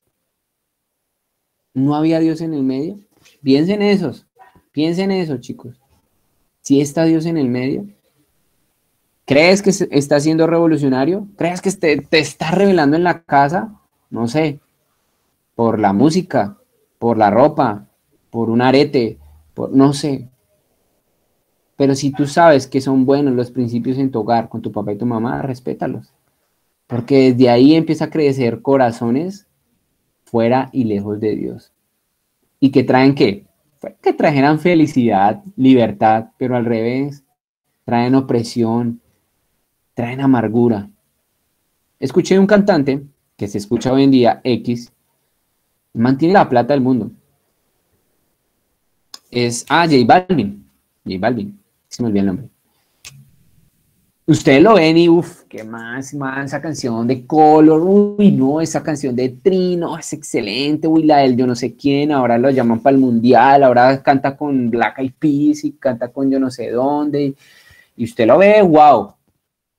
¿No había Dios en el medio? Piensen esos, piensen eso, chicos. Si está Dios en el medio, ¿crees que está siendo revolucionario? ¿Crees que te, te está revelando en la casa? No sé, por la música, por la ropa, por un arete, por no sé. Pero si tú sabes que son buenos los principios en tu hogar, con tu papá y tu mamá, respétalos. Porque desde ahí empieza a crecer corazones fuera y lejos de Dios. ¿Y que traen qué? Que trajeran felicidad, libertad, pero al revés, traen opresión, traen amargura. Escuché un cantante que se escucha hoy en día, X, mantiene la plata del mundo, es, ah, J Balvin, J Balvin, se me olvidó el nombre. Ustedes lo ven y, uff, qué más, más, esa canción de Color, uy, no, esa canción de Trino, es excelente, uy, la del yo no sé quién, ahora lo llaman para el mundial, ahora canta con Black Eyed Peas y canta con yo no sé dónde, y usted lo ve, wow,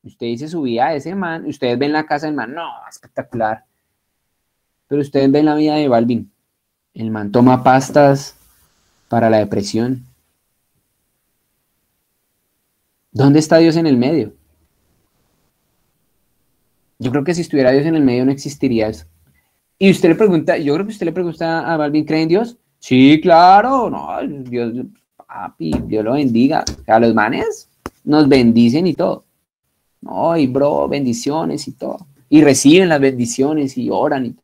usted dice su vida a ese man, ustedes ven la casa del man, no, espectacular, pero ustedes ven la vida de Balvin, el man toma pastas, para la depresión. ¿Dónde está Dios en el medio? Yo creo que si estuviera Dios en el medio no existiría eso. Y usted le pregunta, yo creo que usted le pregunta a Balvin, ¿cree en Dios? Sí, claro, no, Dios, papi, Dios lo bendiga. A los manes nos bendicen y todo. No, y bro, bendiciones y todo. Y reciben las bendiciones y oran y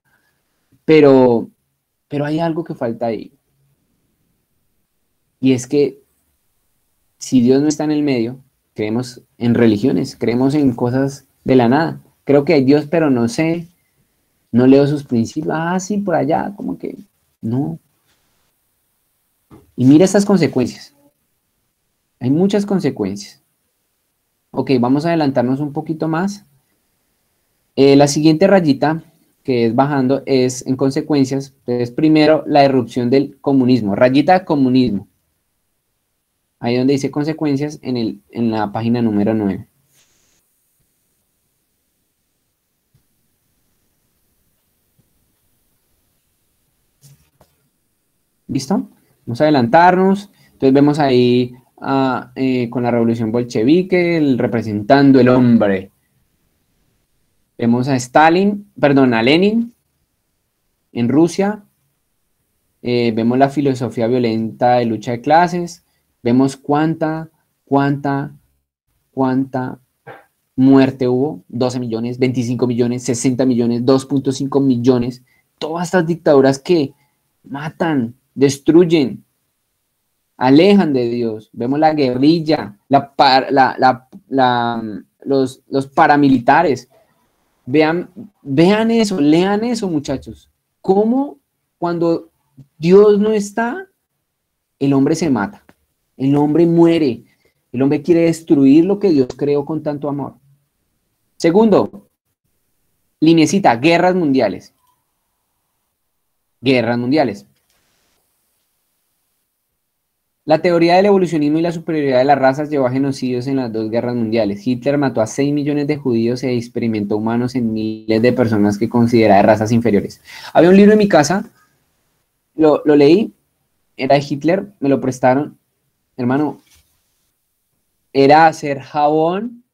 Pero, pero hay algo que falta ahí. Y es que si Dios no está en el medio, creemos en religiones, creemos en cosas de la nada. creo que hay Dios, pero no sé, no leo sus principios, ah, sí, por allá, como que no. Y mira estas consecuencias. Hay muchas consecuencias. Ok, vamos a adelantarnos un poquito más. Eh, la siguiente rayita que es bajando es en consecuencias. Entonces, primero la erupción del comunismo. Rayita comunismo. Ahí donde dice consecuencias en, el, en la página número 9. ¿Listo? Vamos a adelantarnos. Entonces vemos ahí eh, con la revolución bolchevique, el, representando el hombre. Vemos a Stalin, perdón, a Lenin en Rusia. Eh, vemos la filosofía violenta de lucha de clases. Vemos cuánta, cuánta, cuánta muerte hubo. 12 millones, 25 millones, 60 millones, 2.5 millones. Todas estas dictaduras que matan, destruyen, alejan de Dios. Vemos la guerrilla, los, los, paramilitares. Vean, vean eso, lean eso, muchachos. Cómo cuando Dios no está, el hombre se mata, el hombre muere, el hombre quiere destruir lo que Dios creó con tanto amor. Segundo, linecita, guerras mundiales. Guerras mundiales. La teoría del evolucionismo y la superioridad de las razas llevó a genocidios en las dos guerras mundiales. Hitler mató a 6 millones de judíos e experimentó humanos en miles de personas que consideraba razas inferiores. Había un libro en mi casa, lo, leí, era de Hitler, me lo prestaron. Hermano, era hacer jabón,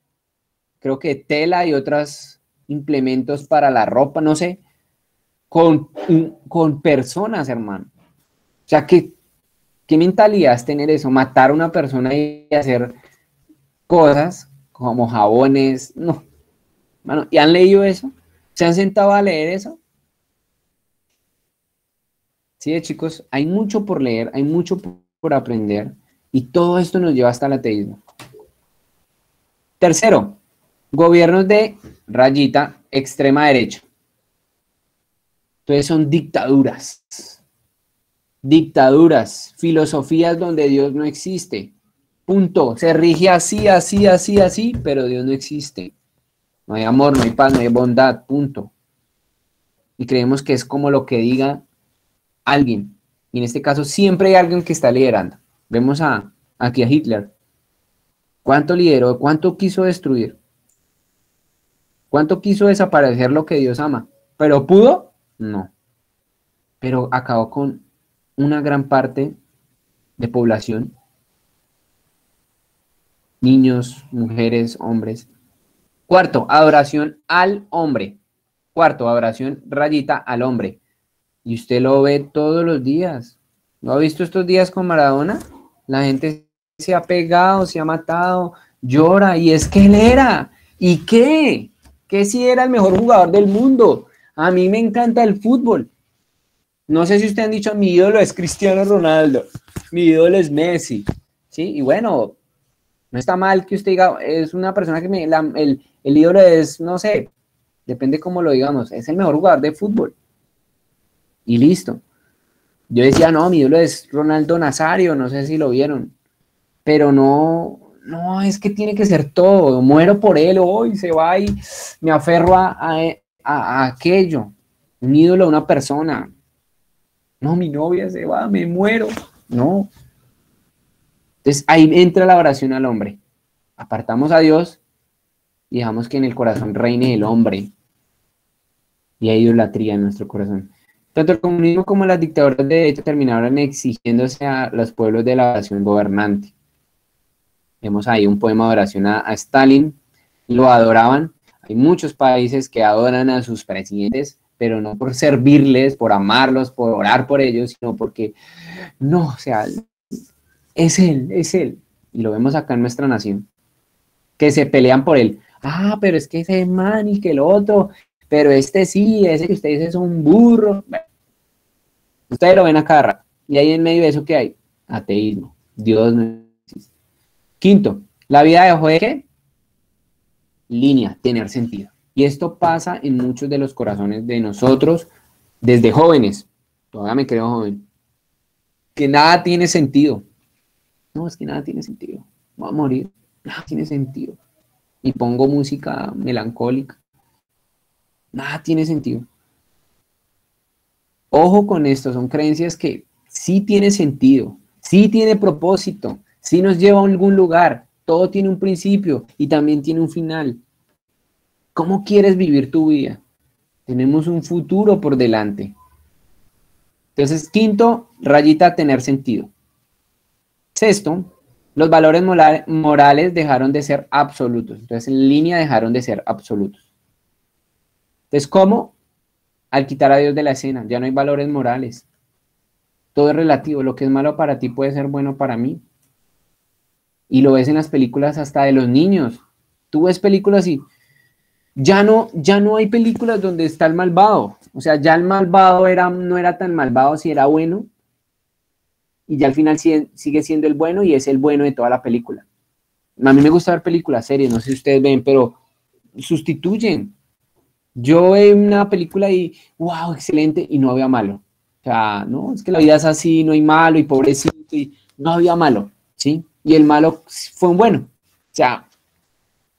creo que tela y otros implementos para la ropa, no sé, con, con personas, hermano. O sea que ¿Qué mentalidad es tener eso? Matar a una persona y hacer cosas como jabones. No. ¿y han leído eso? ¿Se han sentado a leer eso? Sí, chicos, hay mucho por leer, hay mucho por aprender y todo esto nos lleva hasta el ateísmo. Tercero, gobiernos de rayita extrema derecha. Entonces son dictaduras dictaduras, filosofías donde Dios no existe. Punto. Se rige así, así, así, así, pero Dios no existe. No hay amor, no hay paz, no hay bondad. Punto. Y creemos que es como lo que diga alguien. Y en este caso siempre hay alguien que está liderando. Vemos a, aquí a Hitler. ¿Cuánto lideró? ¿Cuánto quiso destruir? ¿Cuánto quiso desaparecer lo que Dios ama? ¿Pero pudo? No. Pero acabó con una gran parte de población, niños, mujeres, hombres. Cuarto, adoración al hombre. Cuarto, adoración rayita al hombre. Y usted lo ve todos los días. ¿Lo ha visto estos días con Maradona? La gente se ha pegado, se ha matado, llora. Y es que él era. ¿Y qué? Que si era el mejor jugador del mundo. A mí me encanta el fútbol. No sé si usted han dicho, mi ídolo es Cristiano Ronaldo, mi ídolo es Messi, ¿sí? Y bueno, no está mal que usted diga, es una persona que me, el, el ídolo es, no sé, depende cómo lo digamos, es el mejor jugador de fútbol. Y listo. Yo decía, no, mi ídolo es Ronaldo Nazario, no sé si lo vieron, pero no, no, es que tiene que ser todo, muero por él hoy, se va y me aferro a, a, a aquello, un ídolo, una persona, no, mi novia se va, me muero. No. Entonces ahí entra la oración al hombre. Apartamos a Dios y dejamos que en el corazón reine el hombre. Y hay idolatría en nuestro corazón. Tanto el comunismo como las dictaduras de derecho terminaron exigiéndose a los pueblos de la oración gobernante. Vemos ahí un poema de oración a, a Stalin. Lo adoraban. Hay muchos países que adoran a sus presidentes pero no por servirles, por amarlos, por orar por ellos, sino porque no, o sea, es Él, es Él. Y lo vemos acá en nuestra nación, que se pelean por Él. Ah, pero es que ese man y que el otro, pero este sí, ese que usted dice es un burro. ustedes lo ven acá, Y ahí en medio de eso, ¿qué hay? Ateísmo. Dios no Quinto, la vida de qué? Línea, tener sentido. Y esto pasa en muchos de los corazones de nosotros desde jóvenes. Todavía me creo joven. Que nada tiene sentido. No, es que nada tiene sentido. Voy a morir. Nada tiene sentido. Y pongo música melancólica. Nada tiene sentido. Ojo con esto, son creencias que sí tiene sentido, sí tiene propósito, sí nos lleva a algún lugar, todo tiene un principio y también tiene un final. ¿Cómo quieres vivir tu vida? Tenemos un futuro por delante. Entonces, quinto, rayita, tener sentido. Sexto, los valores morales dejaron de ser absolutos. Entonces, en línea dejaron de ser absolutos. Entonces, ¿cómo? al quitar a Dios de la escena, ya no hay valores morales. Todo es relativo, lo que es malo para ti puede ser bueno para mí. Y lo ves en las películas hasta de los niños. Tú ves películas y ya no, ya no hay películas donde está el malvado. O sea, ya el malvado era, no era tan malvado si era bueno. Y ya al final sigue, siendo el bueno y es el bueno de toda la película. A mí me gusta ver películas, series, no sé si ustedes ven, pero sustituyen. Yo veo una película y, wow, excelente, y no había malo. O sea, no, es que la vida es así, no hay malo y pobrecito, y no había malo, ¿sí? Y el malo fue un bueno. O sea,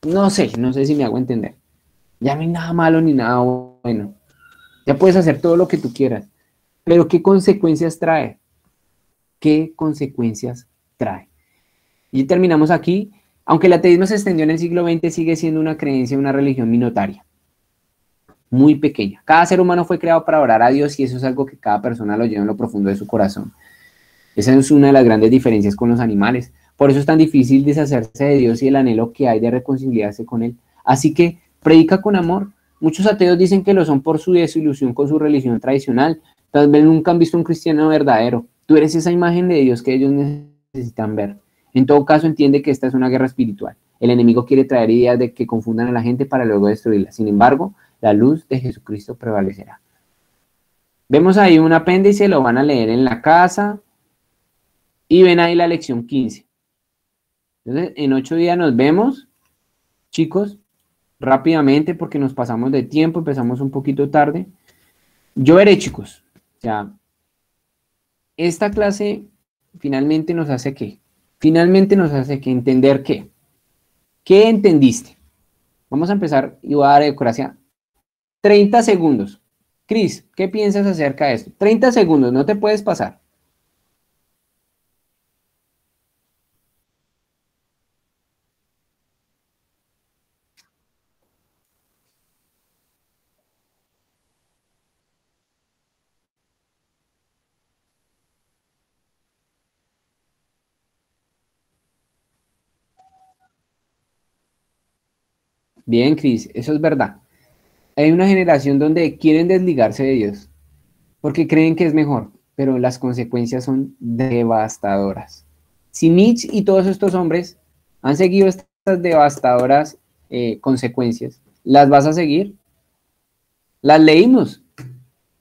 no sé, no sé si me hago entender. Ya no hay nada malo ni nada bueno. Ya puedes hacer todo lo que tú quieras. Pero ¿qué consecuencias trae? ¿Qué consecuencias trae? Y terminamos aquí. Aunque el ateísmo se extendió en el siglo XX, sigue siendo una creencia, una religión minotaria muy pequeña. Cada ser humano fue creado para orar a Dios y eso es algo que cada persona lo lleva en lo profundo de su corazón. Esa es una de las grandes diferencias con los animales. Por eso es tan difícil deshacerse de Dios y el anhelo que hay de reconciliarse con Él. Así que predica con amor. Muchos ateos dicen que lo son por su desilusión con su religión tradicional. Tal vez nunca han visto un cristiano verdadero. Tú eres esa imagen de Dios que ellos necesitan ver. En todo caso, entiende que esta es una guerra espiritual. El enemigo quiere traer ideas de que confundan a la gente para luego destruirla. Sin embargo, la luz de Jesucristo prevalecerá. Vemos ahí un apéndice, lo van a leer en la casa y ven ahí la lección 15. Entonces, en ocho días nos vemos, chicos, rápidamente porque nos pasamos de tiempo, empezamos un poquito tarde. Yo veré, chicos, o sea, esta clase finalmente nos hace qué? Finalmente nos hace que entender qué. ¿Qué entendiste? Vamos a empezar y voy a dar decoración 30 segundos. Cris, ¿qué piensas acerca de esto? 30 segundos, no te puedes pasar. Bien, Cris, eso es verdad hay una generación donde quieren desligarse de Dios porque creen que es mejor, pero las consecuencias son devastadoras. Si Nietzsche y todos estos hombres han seguido estas devastadoras eh, consecuencias, ¿las vas a seguir? Las leímos.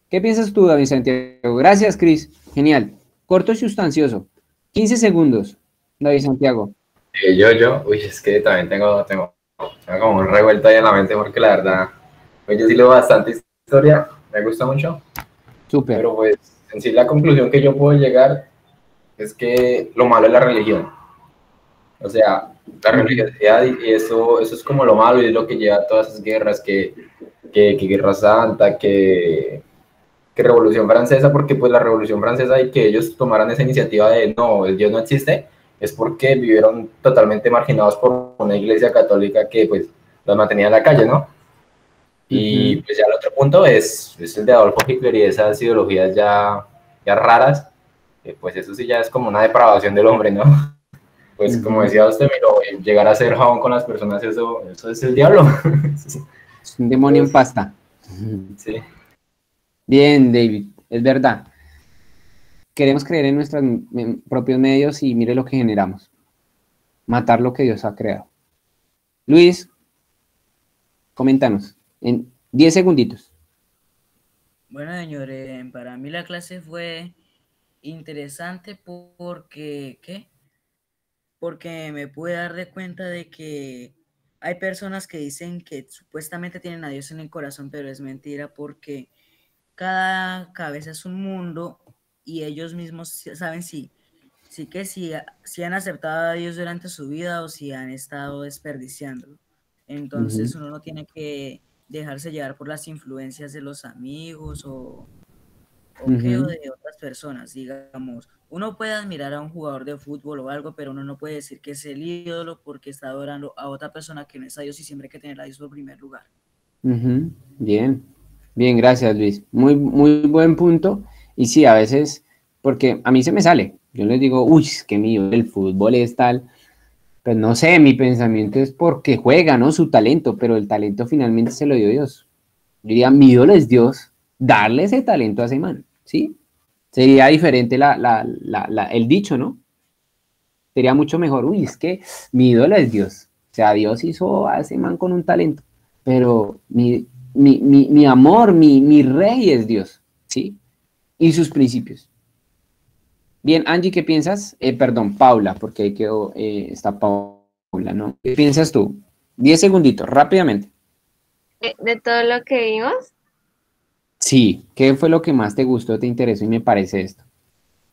¿Qué piensas tú, David Santiago? Gracias, Cris. Genial. Corto y sustancioso. 15 segundos, David Santiago. Eh, yo, yo, uy, es que también tengo, tengo, tengo como un revuelto ahí en la mente porque la verdad pues yo sí leo bastante historia, me gusta mucho. Súper. Pero pues en sí la conclusión que yo puedo llegar es que lo malo es la religión. O sea, la religiosidad y eso, eso es como lo malo y es lo que lleva a todas esas guerras, que, que, que Guerra Santa, que, que Revolución Francesa, porque pues la Revolución Francesa y que ellos tomaran esa iniciativa de no, el Dios no existe, es porque vivieron totalmente marginados por una iglesia católica que pues los mantenía en la calle, ¿no? Y pues ya el otro punto es, es, el de Adolfo Hitler y esas ideologías ya, ya raras, pues eso sí ya es como una depravación del hombre, ¿no? (laughs) Pues como decía usted, llegar a ser jabón con las personas, eso, eso es el diablo. Es un demonio en pasta. Sí. Bien, David, es verdad. Queremos creer en nuestros propios medios y mire lo que generamos. Matar lo que Dios ha creado. Luis, coméntanos en 10 segunditos. Bueno, señores, para mí la clase fue interesante porque, ¿qué? Porque me pude dar de cuenta de que hay personas que dicen que supuestamente tienen a Dios en el corazón, pero es mentira porque cada cabeza es un mundo y ellos mismos saben si, sí que si, si han aceptado a Dios durante su vida o si han estado desperdiciándolo. Entonces uno no tiene que dejarse llevar por las influencias de los amigos o, o, de otras personas. Digamos, uno puede admirar a un jugador de fútbol o algo, pero uno no puede decir que es el ídolo porque está adorando a otra persona que no es a Dios y siempre hay que tener a Dios por primer lugar. Bien, bien, gracias Luis. Muy, muy buen punto. Y sí, a veces, porque a mí se me sale. Yo les digo, uy, que mío, el fútbol es tal. Pues no sé, mi pensamiento es porque juega, ¿no? Su talento, pero el talento finalmente se lo dio Dios. Yo diría, mi ídolo es Dios, darle ese talento a ese man, ¿sí? Sería diferente el dicho, ¿no? Sería mucho mejor, uy, es que mi ídolo es Dios. O sea, Dios hizo a ese man con un talento, pero mi, mi amor, mi, rey es Dios, ¿sí? Y sus principios. Bien, Angie, ¿qué piensas? Eh, perdón, Paula, porque ahí quedó, eh, está Paula, ¿no? ¿Qué piensas tú? Diez segunditos, rápidamente. ¿De, todo lo que vimos? Sí, ¿qué fue lo que más te gustó, te interesó y me parece esto?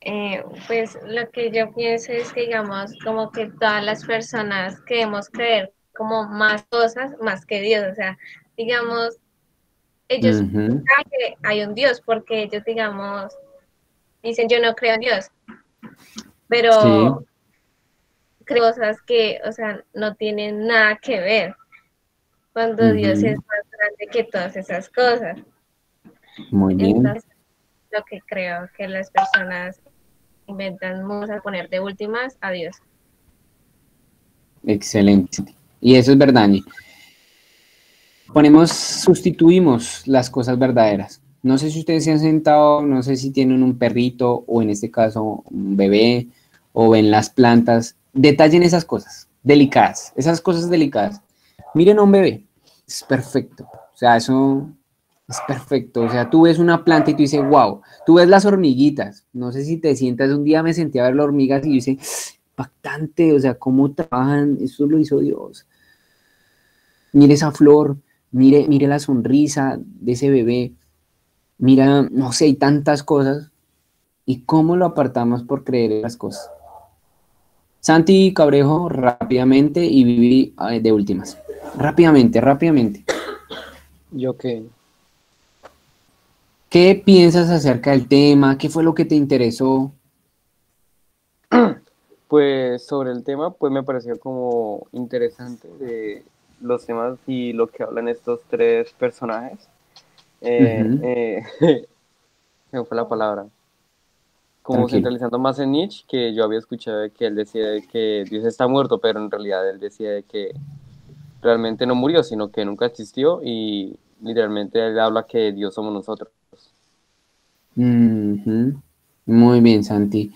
Eh, pues lo que yo pienso es que, digamos, como que todas las personas queremos creer como más cosas más que Dios, o sea, digamos, ellos saben que hay un Dios porque ellos, digamos, dicen yo no creo en Dios, pero creo cosas que, o sea, no tienen nada que ver cuando Dios es más grande que todas esas cosas. Muy bien. Entonces, lo que creo que las personas inventan, vamos a poner de últimas a Dios. Excelente. Y eso es verdad, Ponemos, sustituimos las cosas verdaderas. No sé si ustedes se han sentado, no sé si tienen un perrito o en este caso un bebé o ven las plantas. Detallen esas cosas delicadas, esas cosas delicadas. Miren a un bebé, es perfecto. O sea, eso es perfecto. O sea, tú ves una planta y tú dices, wow. Tú ves las hormiguitas. No sé si te sientas. Un día me senté a ver las hormigas y yo dice, impactante. O sea, cómo trabajan. Eso lo hizo Dios. Mire esa flor. Mire, mire la sonrisa de ese bebé mira, no sé, hay tantas cosas. ¿Y cómo lo apartamos por creer en las cosas? Santi Cabrejo, rápidamente y Vivi de últimas. Rápidamente, rápidamente. ¿Yo qué? ¿Qué piensas acerca del tema? ¿Qué fue lo que te interesó? (clears throat) Pues sobre el tema, pues me pareció como interesante de los temas y lo que hablan estos tres personajes. Eh, eh, (laughs) fue la palabra? Como centralizando más en Nietzsche, que yo había escuchado que él decía que Dios está muerto, pero en realidad él decía que realmente no murió, sino que nunca existió y literalmente él habla que Dios somos nosotros. Muy bien, Santi.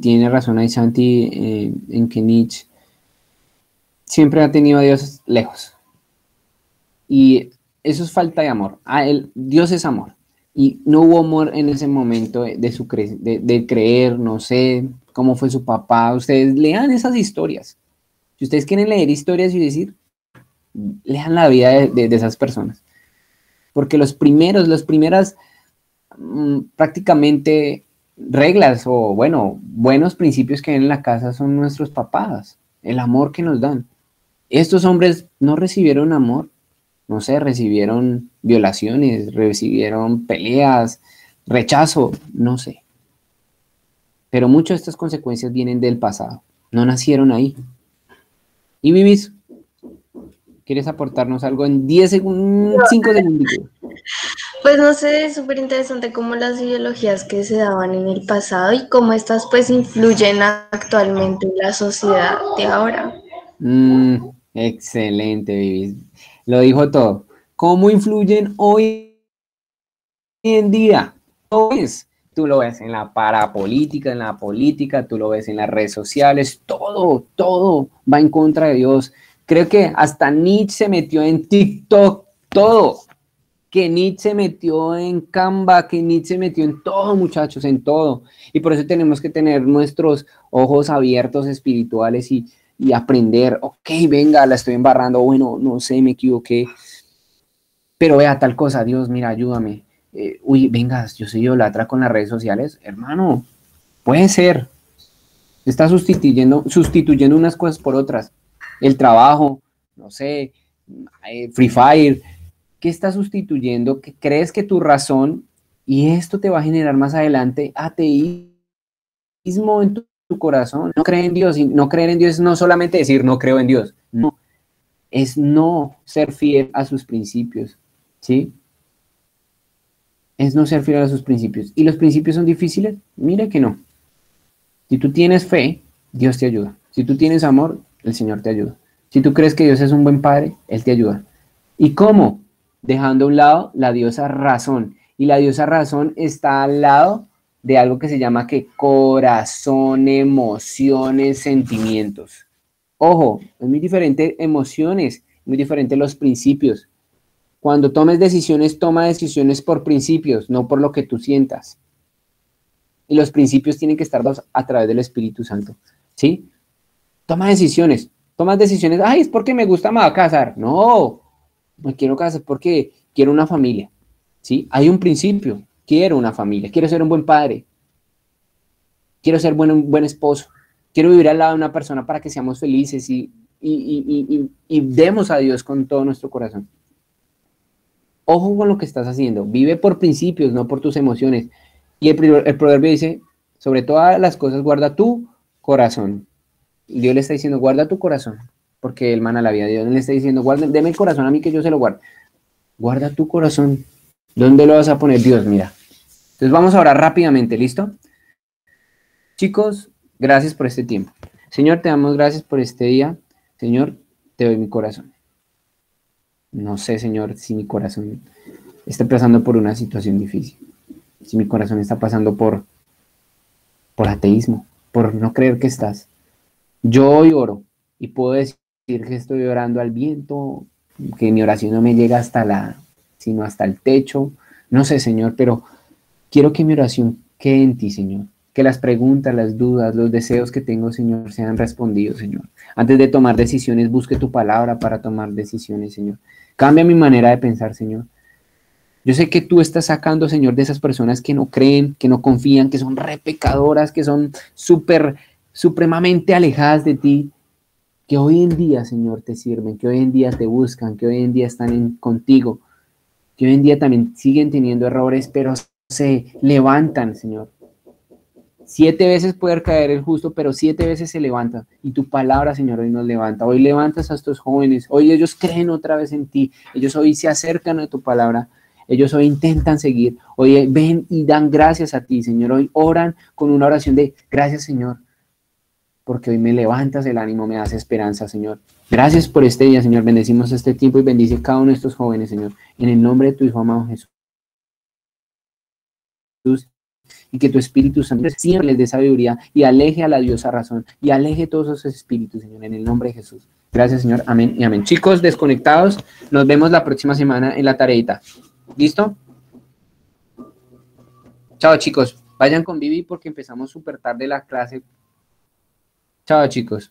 Tiene razón ahí, Santi, eh, en que Nietzsche siempre ha tenido a Dios lejos. Y eso es falta de amor. Ah, Dios es amor. Y no hubo amor en ese momento de, su de, creer, no sé cómo fue su papá. Ustedes lean esas historias. Si ustedes quieren leer historias y decir, lean la vida de, esas personas. Porque los primeros, las primeras mm, prácticamente reglas o, bueno, buenos principios que hay en la casa son nuestros papás, el amor que nos dan. Estos hombres no recibieron amor no sé, recibieron violaciones, recibieron peleas, rechazo, no sé. Pero muchas de estas consecuencias vienen del pasado, no nacieron ahí. Y Vivis, ¿quieres aportarnos algo en 10 segundos, 5 segundos? Pues no sé, es súper interesante cómo las ideologías que se daban en el pasado y cómo estas pues influyen actualmente en la sociedad de ahora. Mm, excelente, Vivis. Lo dijo todo. ¿Cómo influyen hoy en día? Tú lo ves en la parapolítica, en la política, tú lo ves en las redes sociales, todo, todo va en contra de Dios. Creo que hasta Nietzsche se metió en TikTok, todo. Que Nietzsche se metió en Canva, que Nietzsche se metió en todo, muchachos, en todo. Y por eso tenemos que tener nuestros ojos abiertos espirituales y, y aprender, ok, venga, la estoy embarrando, bueno, no sé, me equivoqué, pero vea tal cosa, Dios, mira, ayúdame. Eh, uy, venga, yo soy idolatra con las redes sociales, hermano, puede ser. Está sustituyendo, sustituyendo unas cosas por otras. El trabajo, no sé, eh, Free Fire, ¿qué está sustituyendo? ¿Qué crees que tu razón, y esto te va a generar más adelante ateísmo en tu, tu corazón? No creer en Dios, y no creer en Dios es no solamente decir no creo en Dios, no, es no ser fiel a sus principios, ¿sí? Es no ser fiel a sus principios. ¿Y los principios son difíciles? Mire que no. Si tú tienes fe, Dios te ayuda. Si tú tienes amor, el Señor te ayuda. Si tú crees que Dios es un buen padre, Él te ayuda. ¿Y cómo? Dejando a un lado la diosa razón. Y la diosa razón está al lado de algo que se llama que corazón, emociones, sentimientos. Ojo, es muy diferente emociones, muy diferente los principios. Cuando tomes decisiones, toma decisiones por principios, no por lo que tú sientas. Y los principios tienen que estar dados a través del Espíritu Santo. ¿Sí? Toma decisiones tomas decisiones, ay, es porque me gusta, me va a casar. No, me quiero casar porque quiero una familia. ¿sí? Hay un principio, quiero una familia, quiero ser un buen padre, quiero ser buen, un buen esposo, quiero vivir al lado de una persona para que seamos felices y, y, demos a Dios con todo nuestro corazón. Ojo con lo que estás haciendo, vive por principios, no por tus emociones. Y el, el proverbio dice, sobre todas las cosas guarda tu corazón, Dios le está diciendo, guarda tu corazón, porque él mana la vida. Dios le está diciendo, guarda, deme el corazón a mí que yo se lo guardo. Guarda tu corazón. ¿Dónde lo vas a poner? Dios, mira. Entonces vamos a orar rápidamente, ¿listo? Chicos, gracias por este tiempo. Señor, te damos gracias por este día. Señor, te doy mi corazón. No sé, Señor, si mi corazón está pasando por una situación difícil. Si mi corazón está pasando por, por ateísmo, por no creer que estás. Yo hoy oro y puedo decir que estoy orando al viento, que mi oración no me llega hasta la, sino hasta el techo. No sé, Señor, pero quiero que mi oración quede en ti, Señor. Que las preguntas, las dudas, los deseos que tengo, Señor, sean respondidos, Señor. Antes de tomar decisiones, busque tu palabra para tomar decisiones, Señor. Cambia mi manera de pensar, Señor. Yo sé que tú estás sacando, Señor, de esas personas que no creen, que no confían, que son re pecadoras, que son súper supremamente alejadas de ti, que hoy en día, Señor, te sirven, que hoy en día te buscan, que hoy en día están contigo, que hoy en día también siguen teniendo errores, pero se levantan, Señor. Siete veces puede caer el justo, pero siete veces se levanta. Y tu palabra, Señor, hoy nos levanta. Hoy levantas a estos jóvenes. Hoy ellos creen otra vez en ti. Ellos hoy se acercan a tu palabra. Ellos hoy intentan seguir. Hoy ven y dan gracias a ti, Señor. Hoy oran con una oración de gracias, Señor porque hoy me levantas el ánimo, me das esperanza, Señor. Gracias por este día, Señor. Bendecimos este tiempo y bendice cada uno de estos jóvenes, Señor. En el nombre de tu Hijo amado Jesús. Y que tu Espíritu Santo siempre les dé sabiduría y aleje a la diosa razón y aleje todos esos espíritus, Señor, en el nombre de Jesús. Gracias, Señor. Amén y amén. Chicos, desconectados, nos vemos la próxima semana en la tareita. ¿Listo? Chao, chicos. Vayan con Vivi porque empezamos súper tarde la clase Chao chicos.